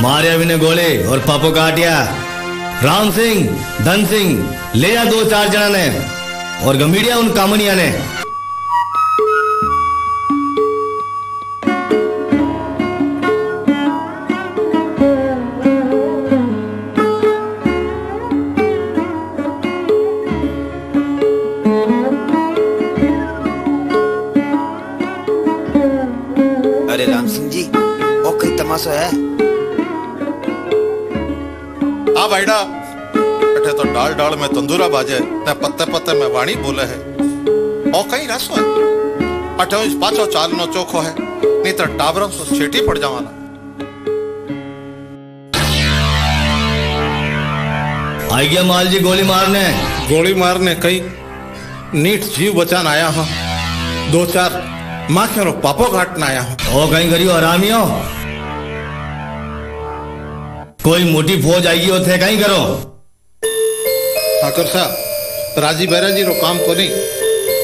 मारे विने गोले और पापो काटिया राम सिंह धन सिंह ले जा दो चार जना ने। और गंभीरिया उन कामनिया ने। बाजे ते पत्ते पत्ते में वाणी बोले है। ओ कहीं रसो है। अठे इस पाछो चाल नो चोखो है। नहीं तो टाबरम सो छेटी पड़ जावाना। आई गया माल जी गोली मारने। गोली मारने कई नीट जीव बचान आया हूँ। दो चार माखे रो पापो घाटना आया हूँ। ओ कहीं करियो आरामियो कोई मोटी फौज आएगी उथे कहीं करो। ठाकुर साहब, राज़ी बैराजी रो काम को नहीं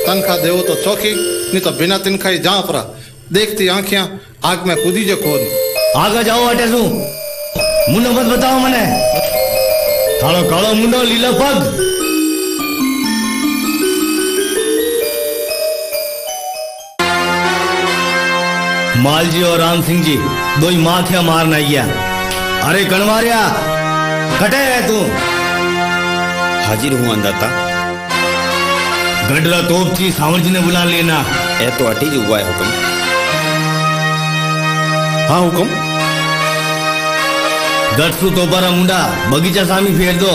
तनखा देवो तो चौकी नहीं तो बिना तिनखा ही जहाँ परा देखती आंखियाँ, आग में कूदी जो कौन। आगे जाओ अटे सू। मुंडो मत बताओ मने। थालो कालो मुंडो लीला पग। माल जी और राम सिंह जी दो ही माखिया मारना गया अरे कणवारिया, कटे है तू। हाजिर हूँ अंदाता गडरा तोप जी सावर जी ने बुला लेना। ए तो अटी जो हुआ है हुक्म। हाँ हुक्म। दसू तोपारा मुंडा बगीचा सामी फेर दो।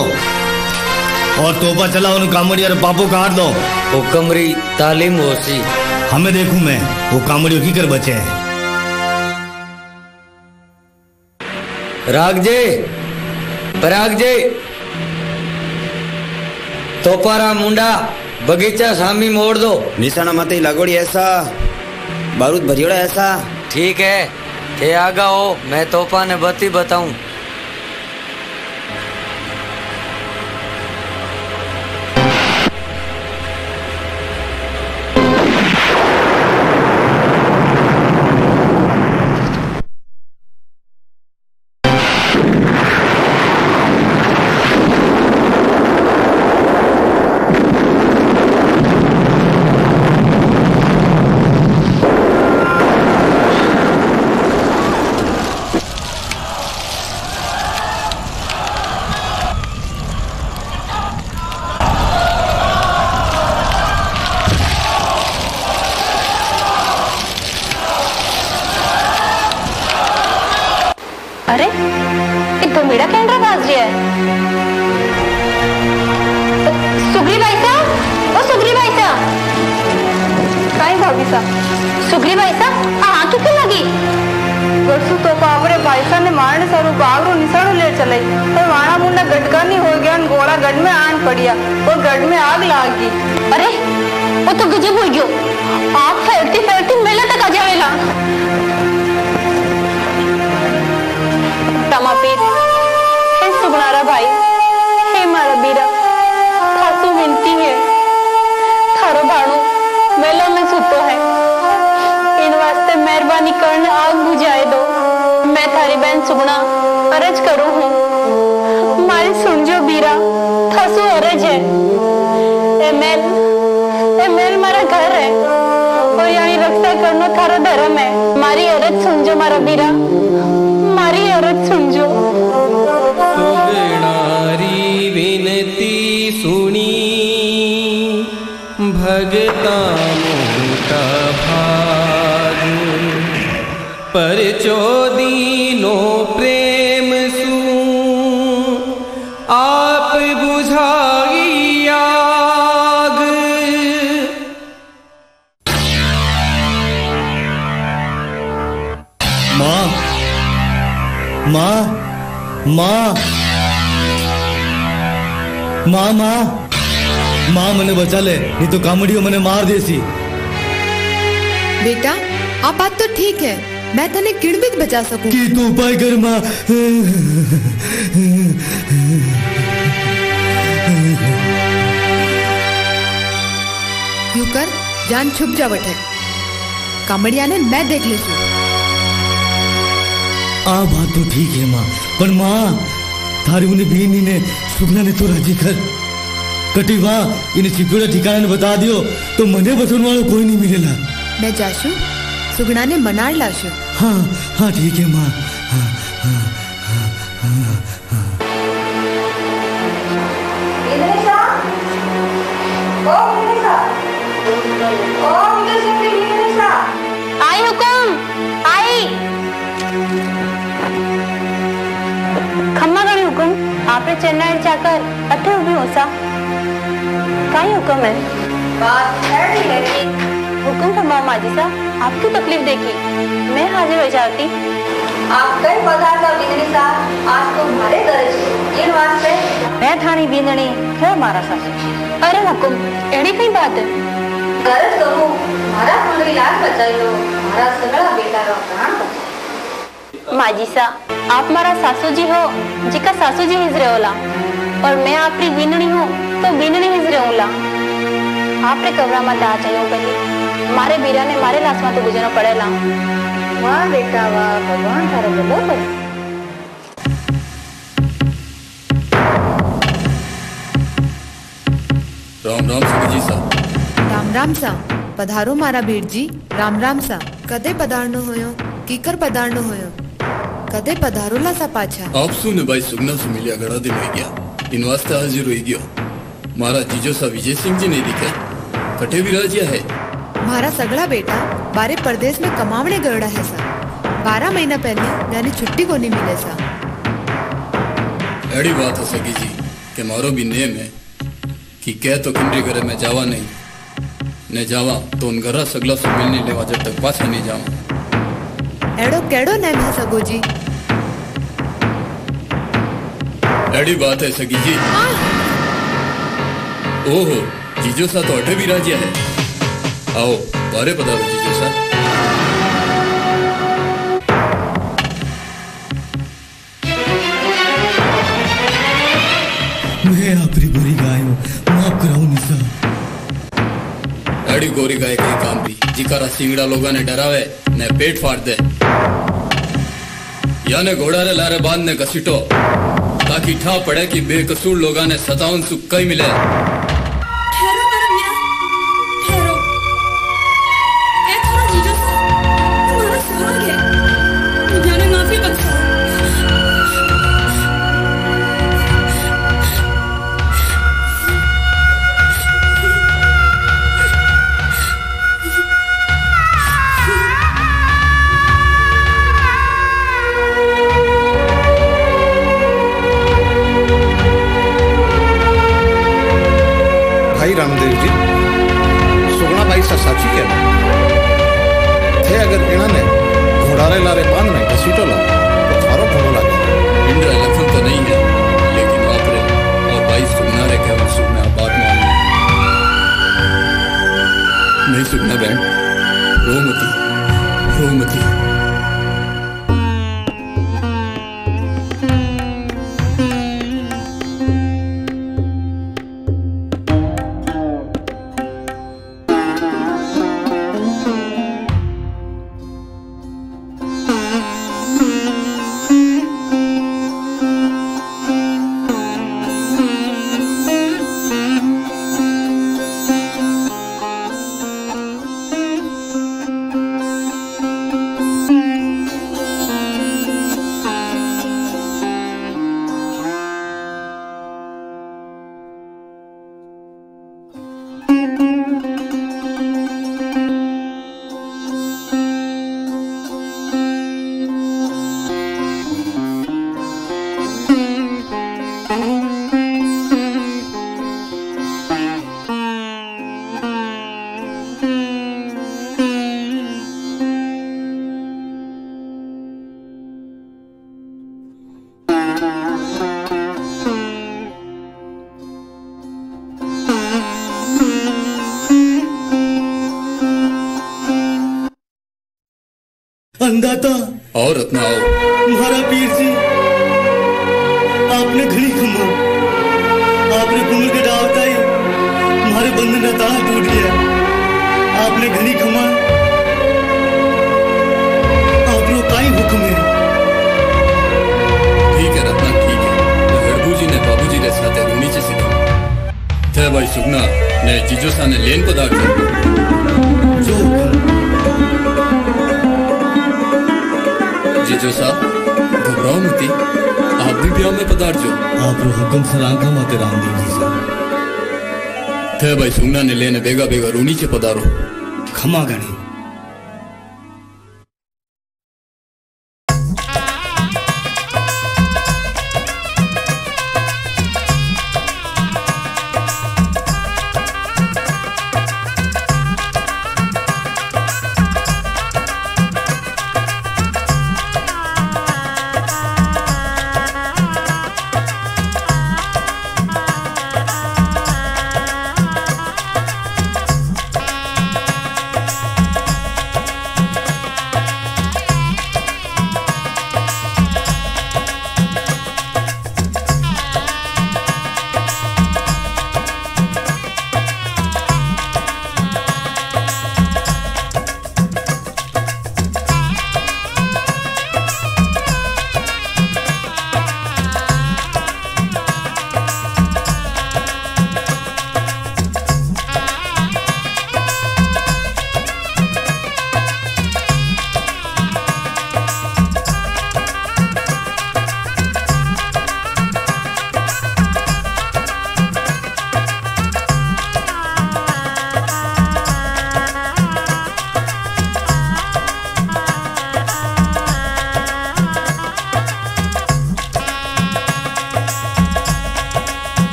और तोपा चला उन कामड़ी और पापो काट दो। हुक्मरी तालीम होसी। हमें देखूँ मैं वो कामड़ियों की कर बचे हैं। रागजे परागजे तोपारा मुंडा बगीचा सामी मोड़ दो निशाना मत ही लगोड़ी ऐसा बारूद भरियोड़ा ऐसा ठीक है थे आगा हो मैं तोपा ने बती बताऊँ काई सुग्रीव ऐसा? आ हाँ तो क्यों लगी? गरसू तो पावरे भाईसा ने मारने सारू बागरो निशानों ले चले। पर वाणा मुंडा नहीं हो गया गोला गढ़ में आन पड़िया और गढ़ में आग लाग। गई अरे वो तो गजब हो गयो। आग फैलती फैलती मेला तक आ जावेला माँ माँ माँ मने बचा ले नहीं तो कामड़ियों मने मार देसी बेटा आ बात तो ठीक है। मैं तने किड़बित बचा सकूँ। की तू उपाय कर माँ। यूँ कर जान छुप जा बटे। कामड़िया ने मैं देख लेसू आ बात तो ठीक है माँ पर माँ थारी उन्हें बीनी ने सुगना ने तो राज़ी कर कटी वाह इन्हें चिपड़ा ठिकाने ने बता दियो तो मने बसने वाला कोई नहीं मिलेला मैं जाशु सुगना ने मनार लाशु आपने चेन्नई जाकर अठे उभी होसा काई हुकुम है बात है हुकुम फरमाओ माजी सा आपकी तकलीफ देखी मैं हाजिर हो जाती आप कई पदार्थ और बिजली सा आज तो हमारे घर છે इन वास्ते मैं थानी बींदणी है मारा सासू अरे हुकुम एड़ी कई बात है घर तो હું મારા મંગળી લાજ બચાવી લો મારા સગળા બેટાનો પ્રાણ બચાવી माजी सा आप मारा सासू जी हो जिका सासू जी हिजरे होला और मैं आपकी बीनणी हूँ तो बीनणी हिजरे होला आपने कबरा मत आ चाहिए कही मारे बीरा ने मारे लाश में तो गुजरना पड़ेला। वाह बेटा वाह भगवान थारो बोलो राम राम सुबह जी सा। राम राम सा पधारो मारा भीड़ जी राम राम सा कदे पधारनो होयो? कीकर पधारनो होयो? કદે પધારોલા સા પાછા આપશું ને ભાઈ સુગનાસું મળ્યા ઘણા દિન રહી ગયા ઇન વાસ્તે હાજર રહી ગયો મારા જીજો સા વિજયસિંહજી નહીં દીખ્યા કઠે વિરાજ્યા હે મારા સગડા બેટા બારે પરદેશ में કમાવણે ગરડા હે સા બારા મહિના પહેલે નાની છુટ્ટી કોની મિલે સા એડી વાત હશે ગીજી કે મારો બી નેમ હે કે કહે તો કિમરી ઘરે મેં જવા નહીં ને જવા તો ઉન ઘરા સગલા સો મિલને લેવા જબ તક પાછા નહીં જાવા એડો કેડો નેમ હે સગોજી है बात है सगी जी। ओहो जीजो सा तो अठे भी राजिया है। आओ बारे पधारो जीजो सा मैं आपरी बुरी गाय हूँ माफ़ कराओ निशा एड़ी गोरी गाय कई काम भी जिकारा सिंगड़ा लोगा ने डरावे ने पेट फाड़ दे। याने घोड़ा रे लारे बाँध ने घसीटो। ठा पड़े कि बेकसूर लोगा ने सतावन सुख कई मिले। अंदाता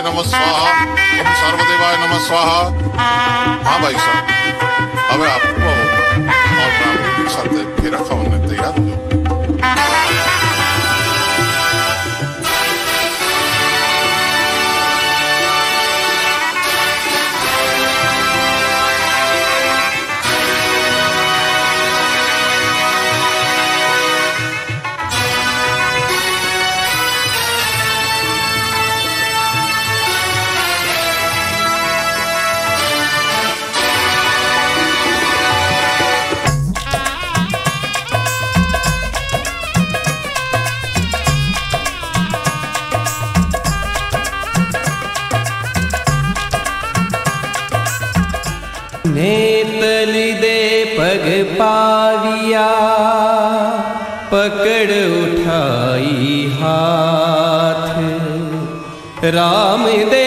शिवाय नम स्वाहा। ओम सर्वदेवाय नम स्वाहा। हाँ भाई साहब हमें आपको और फिर रखा उन्हें तैयार। ਰਾਮ ਦੇ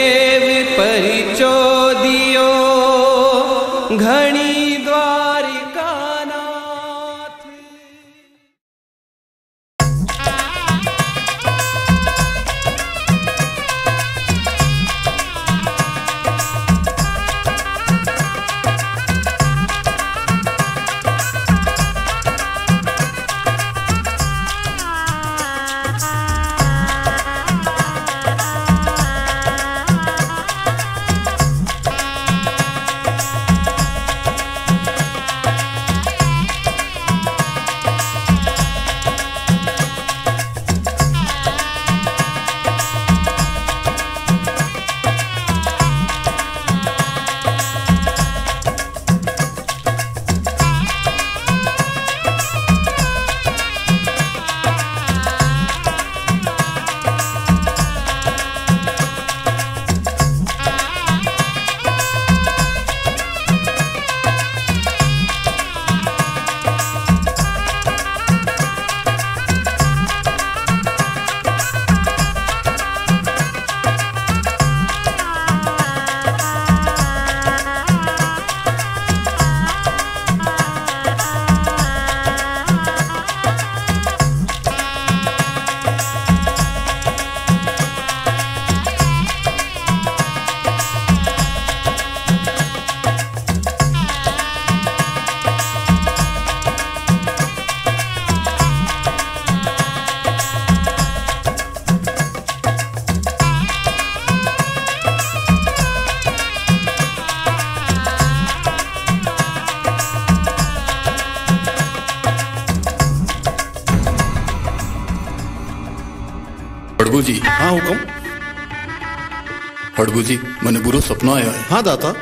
मैंने बुरा सपना आया है। हाँ दाता।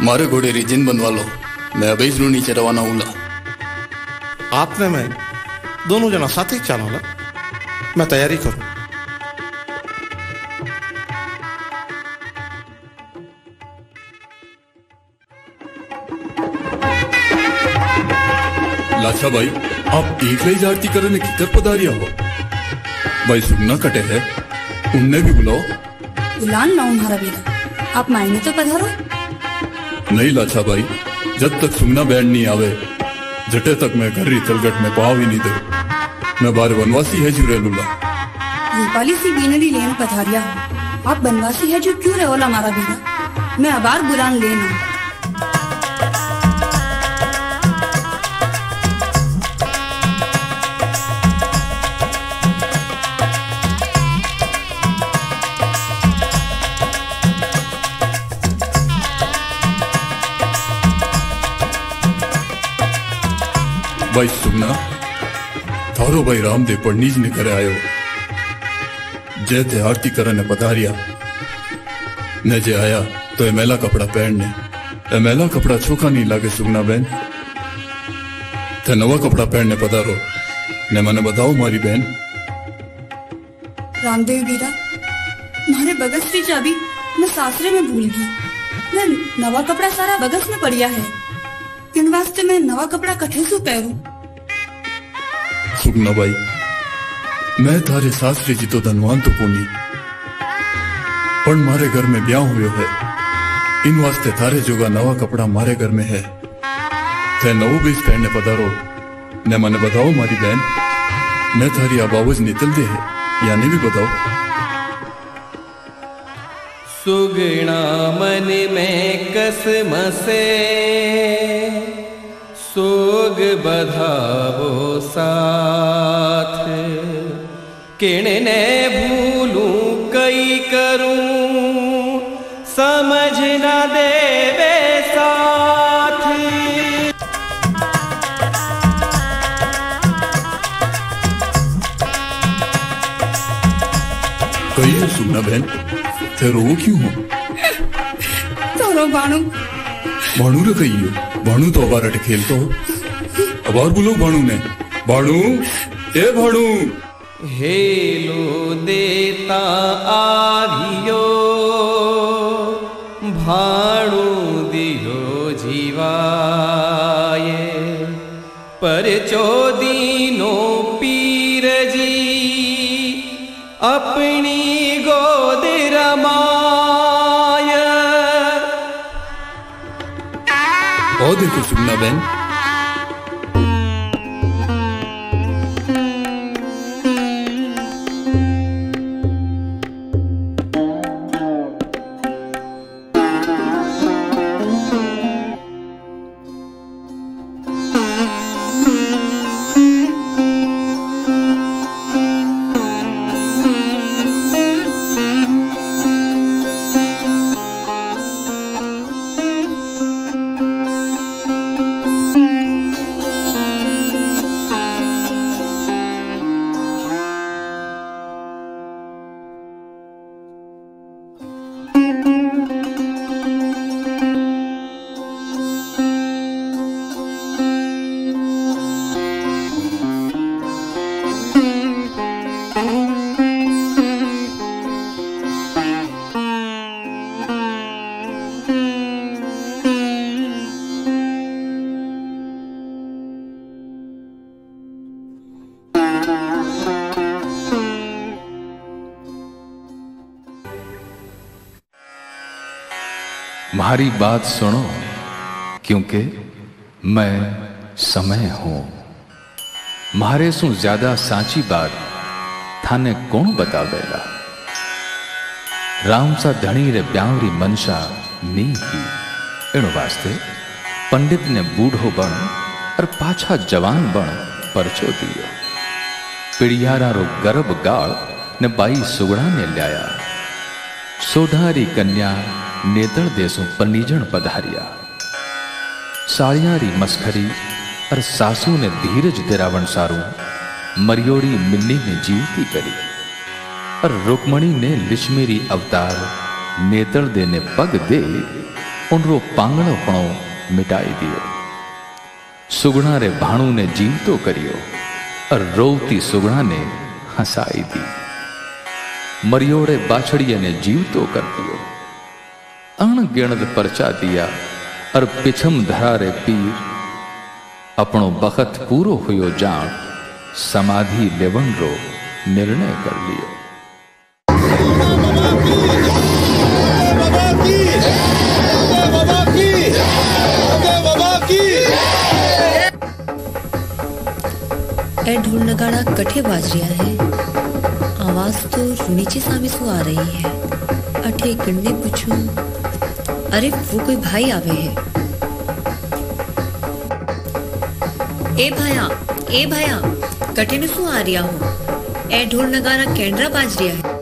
मारे घोड़े रिजिन बनवा लो। मैं अभी ज़रूर नीचे रवाना हूँ आपने मैं दोनों जना साथ ही चाला ला मैं तैयारी करूँ। लाचा भाई आप एक जाती करने कितर पधारिया हो? भाई सुनना कटे है। उनने भी बुलाओ। लाऊं हमारा बेटा आप मायने तो पधारो। नहीं लाछा भाई जब तक सुगना बैंड नहीं आवे जटे तक मैं घर ही तलगट में पाव ही नहीं दे मैं बार वनवासी है जुरे लुल्ला रूपाली सी बीनरी लेन पधारिया हो। आप बनवासी है जो क्यों रहोला मारा बीना मैं अबार बुलान लेना भाई सुनना थारो भाई रामदेव पंडित ने करे आयो। जय थे आरती करने पधारिया। ने जे आया तो ये मैला कपड़ा पहनने ये मैला कपड़ा छोका नहीं लागे सुगना बहन। ते नवा कपड़ा पहनने पधारो। ने मने बताओ मारी बहन। रामदेव बीरा मारे बगस की चाबी मैं सासरे में भूल गई। मैं नवा कपड़ा सारा बगस में पड़िया है। वास्ते मैं नवा कपड़ा कठे सु पहनूं? सुगना भाई मैं थारे सासरे जी तो धनवान तो कोनी। पर मारे घर में ब्याह हुए है। इन वास्ते थारे जोगा नवा कपड़ा मारे घर में है। थे नवो बीज पहनने पधारो। ने मने बताओ मारी बहन। मैं थारी आबावज निकल दे है। यानी भी बताओ सुगणा मन में कसम से सोग बधावो साथ। किणने भूलूं कई करूँ समझ न देवे साथ। कही है बहन थे रो क्यों हो? तोरो बाणू भाणु रे कही हो भाणु तो अटे खेलतो हो। अबार बोलो भाणु ने। भाणु ए भाणु हेलो देता आधियो, भाणु दियो जीवाए पर चोदीनो पीर जी अपनी गोद रमाय और देखो सुगना मारी बात सुनो, क्योंकि मैं समय हूँ। मारे सु ज़्यादा सांची बात, थाने कौन बतावेला राम सा धणी रे ब्यांवरी मनशा नी ही इन वास्ते पंडित ने बूढ़ो बण और पाछा जवान बण परचो दियो। पिड़ियारा रो गर्भ गाल ने बाई सुगड़ा नेतण देशों पर नीजण पधारिया। साड़ियारी मस्खरी और सासू ने धीरज दिरावण सारू, मरियोरी मिन्नी ने जीवती करी। और रुक्मणी ने लिश्मेरी अवतार नेतण दे ने पग दे, उनरो पांगणो पणो मिटाई दियो। सुगुणा रे भाणु ने जीवतो करियो और रोवती सुगुणा ने हंसाई दी। मरियोड़े बाछड़िए ने जीवतो कर दियो। અણગિણત પરચા દિયા અર पिछम धरा रे पीर अपनो बखत पूरो हुयो जान समाधि लेवन रो निर्णय कर लियो ए ढोल नगाड़ा कठे बाज रहा है आवाज तो नीचे सामे सु आ रही है अठे कन्ने पूछूं अरे वो कोई भाई आवे है। ए भाया ए भाया कठे ने सु आ रिया हो। ए ढोल नगाड़ा केंद्रा बाज रिया है।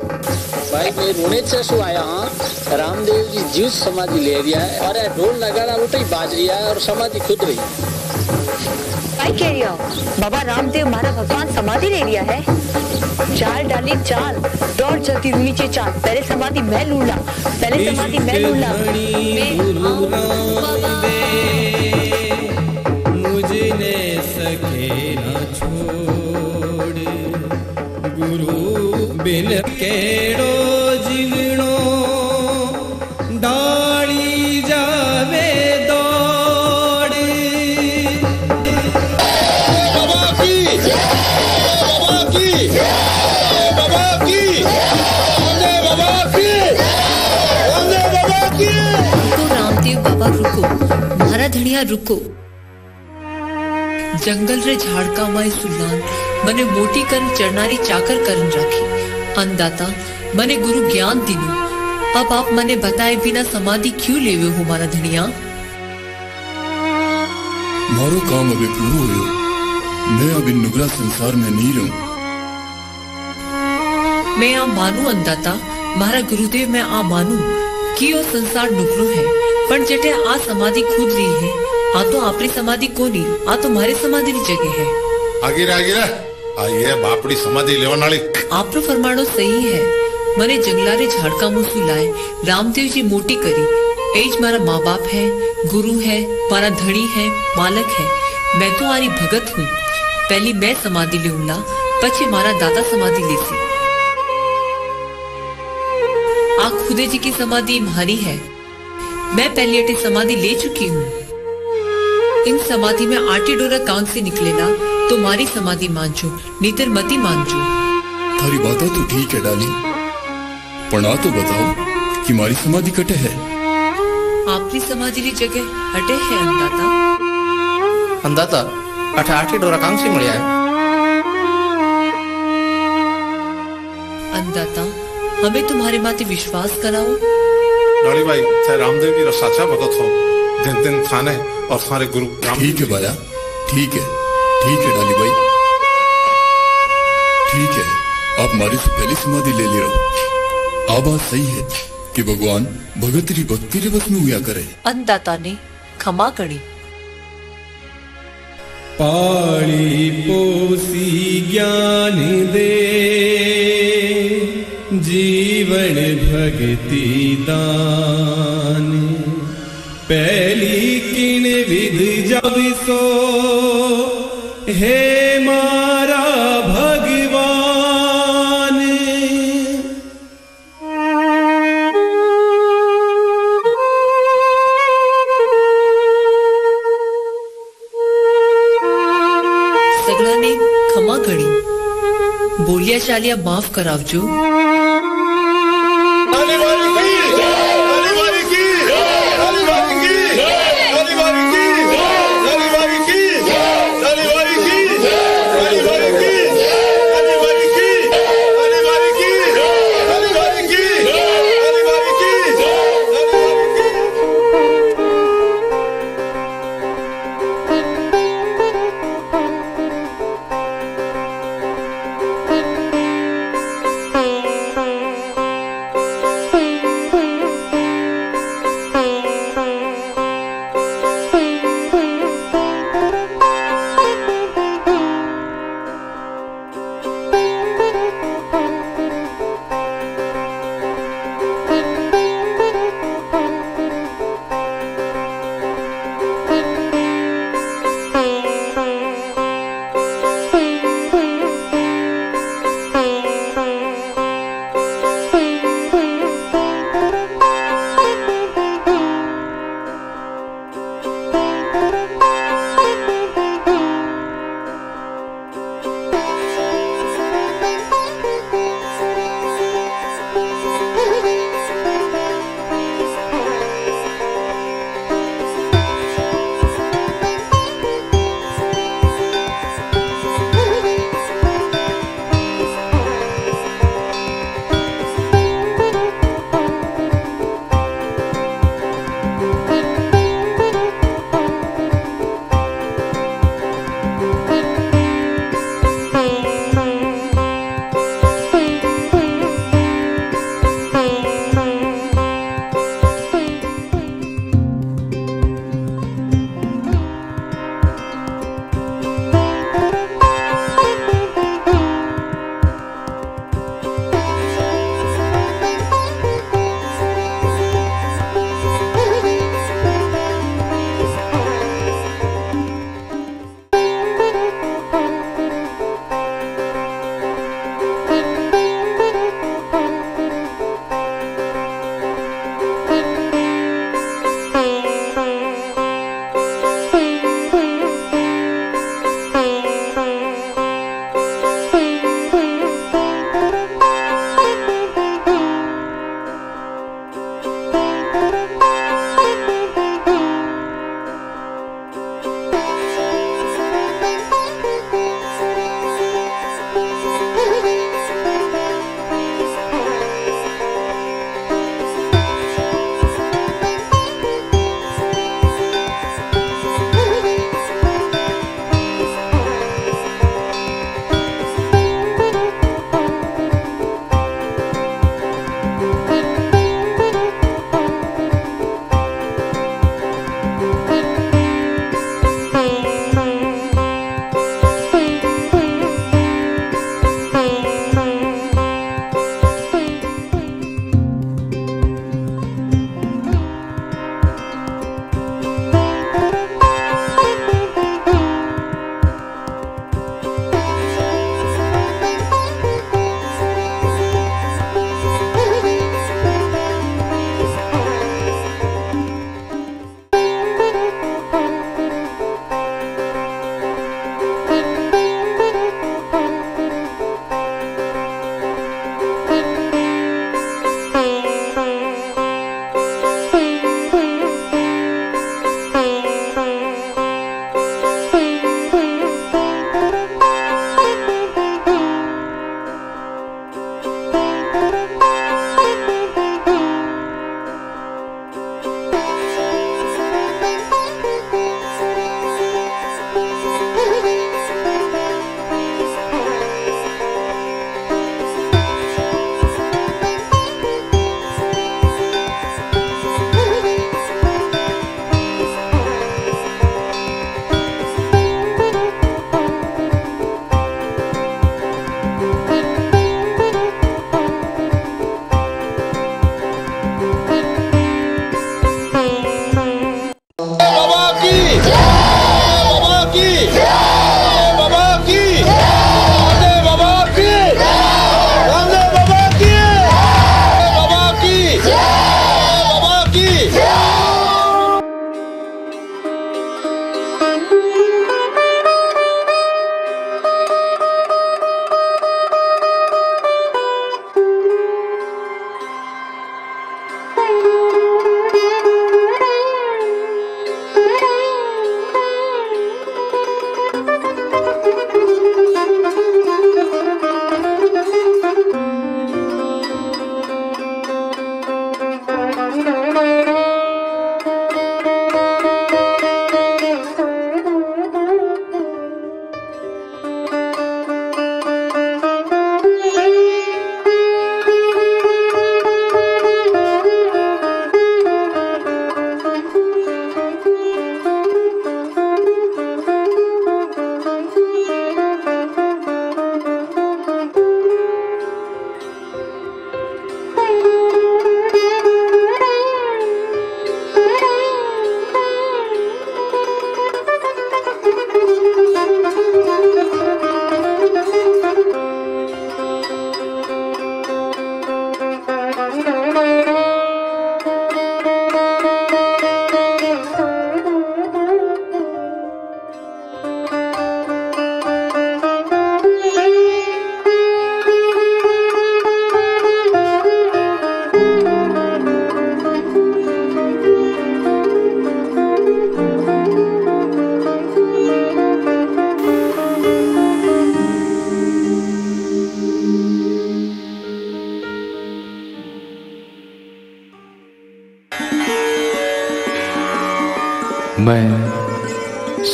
भाई मैं रोने से सो आया हाँ। रामदेव जी जीव समाधि ले रिया है और ढोल नगाड़ा उठे ही बाज रिया है और समाधि खुद रही। भाई कह रिया हो बाबा रामदेव मारा भगवान समाधि ले लिया है? चाल डाली चाल। दौड़ चलती नीचे चाल। पहले समाधि मैं लूला पहले समाधि मैं लूला मुझने न छोड़। गुरु बिन केड़ो मारा धनिया रुको જંગલ રે ઝાડકામાં સુલતાન મને મોટી કરી ચરનારી ચાકર કરન રાખી અન્નદાતા મને ગુરુ જ્ઞાન દીધું अब आप मने बताए बिना समाधि क्यों लेवे हो मारा धनिया मारो काम अबे पूरो हुयो मैं अब इन नुगरा संसार में नहीं रहूं मैं आ मानू अन्नदाता मारा गुरुदेव मैं आ मानू कि यो संसार नुकरो है पण जेठे आज समाधी खुदली आहे तो आपली समाधी कोणी આ તો મારી સમાધીની જગ્યા હે આગીરા આગીરા આ એ બાપડી સમાધિ લેવાનાળી આપનો ફરમાણો સહી હે મને જંગલારે ઝાડકામું શું લાય રામદેવજી મોટી કરી એ જ મારા મા બાપ હે ગુરु હે મારા ધણી હે માલક હે मैं तो आरी भगत हूँ पहली मैं समाधि लूँगा पछी मारा दादा समाधि लेसी आ खुदे जी की समाधि मारी है मैं पैलियटिव समाधि ले चुकी हूँ। इन समाधि में आर्टिडोरा काउंट से निकले ना तुम्हारी तो समाधि मानजो नीतर मती मानजो थारी बात तो ठीक है डाली। पढ़ा तो बताओ कि मारी समाधि कटे है। आपकी समाधि ली जगह हटे है अंदाता। अंदाता अठा आर्टिडोरा काउंट से मिले है अंदाता हमें तुम्हारे माते विश्वास कराओ। डाली भाई चाहे रामदेव जी रा साचा भगत हो दिन दिन थाने और सारे गुरु राम ठीक है बाया। ठीक है। ठीक है डाली भाई। ठीक है। आप मारी से पहली समाधि ले ले रहो आ बात सही है कि भगवान भगत री भक्ति रे बस में हुआ करे। अन्नदाता ने क्षमा करी। पाली पोसी ज्ञान दे। जीवन भक्ति दान। पहली किन विध जब सो, हे मारा भगवान। सगड़ा ने क्षमा करी. बोलिया चालिया माफ़ करावजो.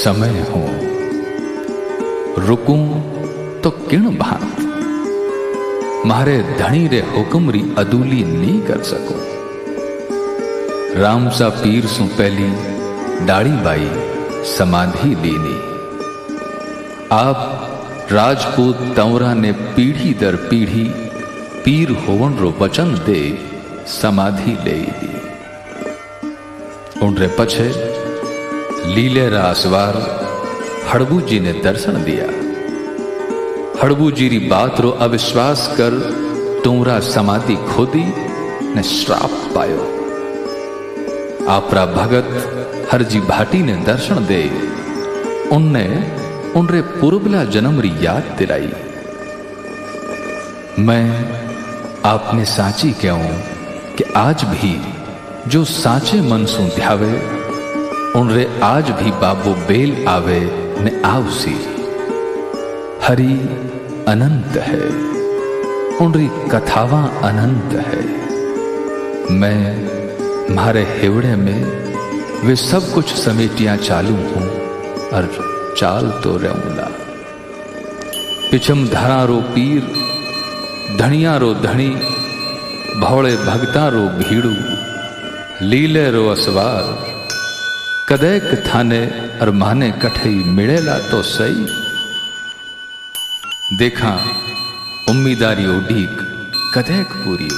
समय हूँ। रुकूं तो किण भांत मारे धणी रे हुक्म री अदूली नहीं कर सकूँ। राम सा पीर सु पहली डाड़ी बाई समाधि लीनी। आप राजपूत तंवरा ने पीढ़ी दर पीढ़ी पीर होवन रो वचन दे समाधि ले ली उनरे पछे लीले रासवार हड़बू जी ने दर्शन दिया। हड़बू जी री बात रो अविश्वास कर तुमरा समाधि खोदी, ने श्राप पायो। आपरा भगत हरजी भाटी ने दर्शन दे। उनने उनरे पूर्वला जन्म री याद दिलाई। मैं आपने साची कहूँ कि आज भी जो साचे मन सु ध्यावे उनरे आज भी बाबू बेल आवे, ने आवसी। हरि अनंत है। उनरी कथावा अनंत है। मैं मारे हेवड़े में वे सब कुछ समेटियाँ चालू हूँ, और चाल तो रहूँगा। पिछम धरा रो पीर, धनिया रो धनी भौड़े भगता रो भीड़ू, लीले रो असवार। कदैक थाने और माने कठई मिलेला तो सही देखा उम्मीदारी उडीक कदैक पूरी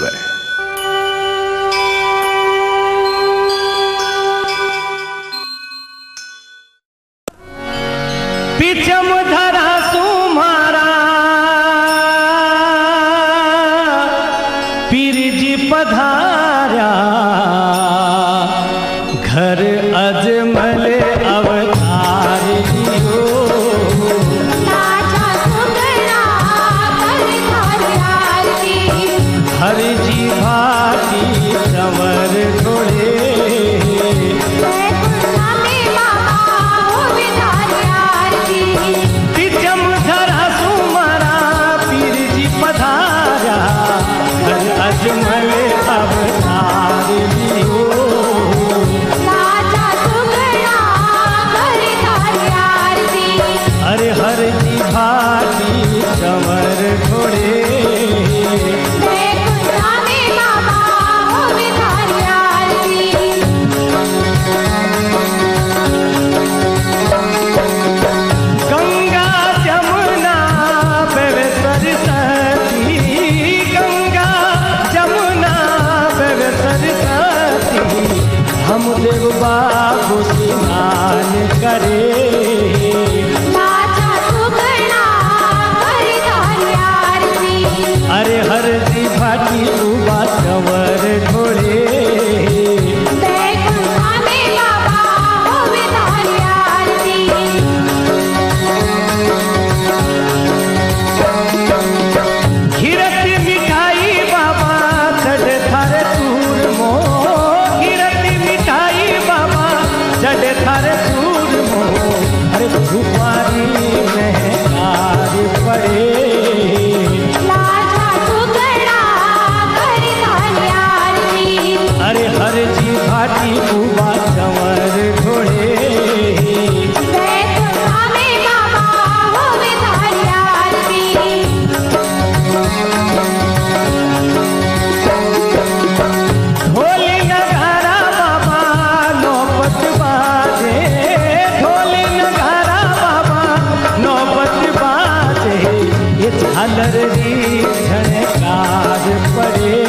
झनकार पड़े।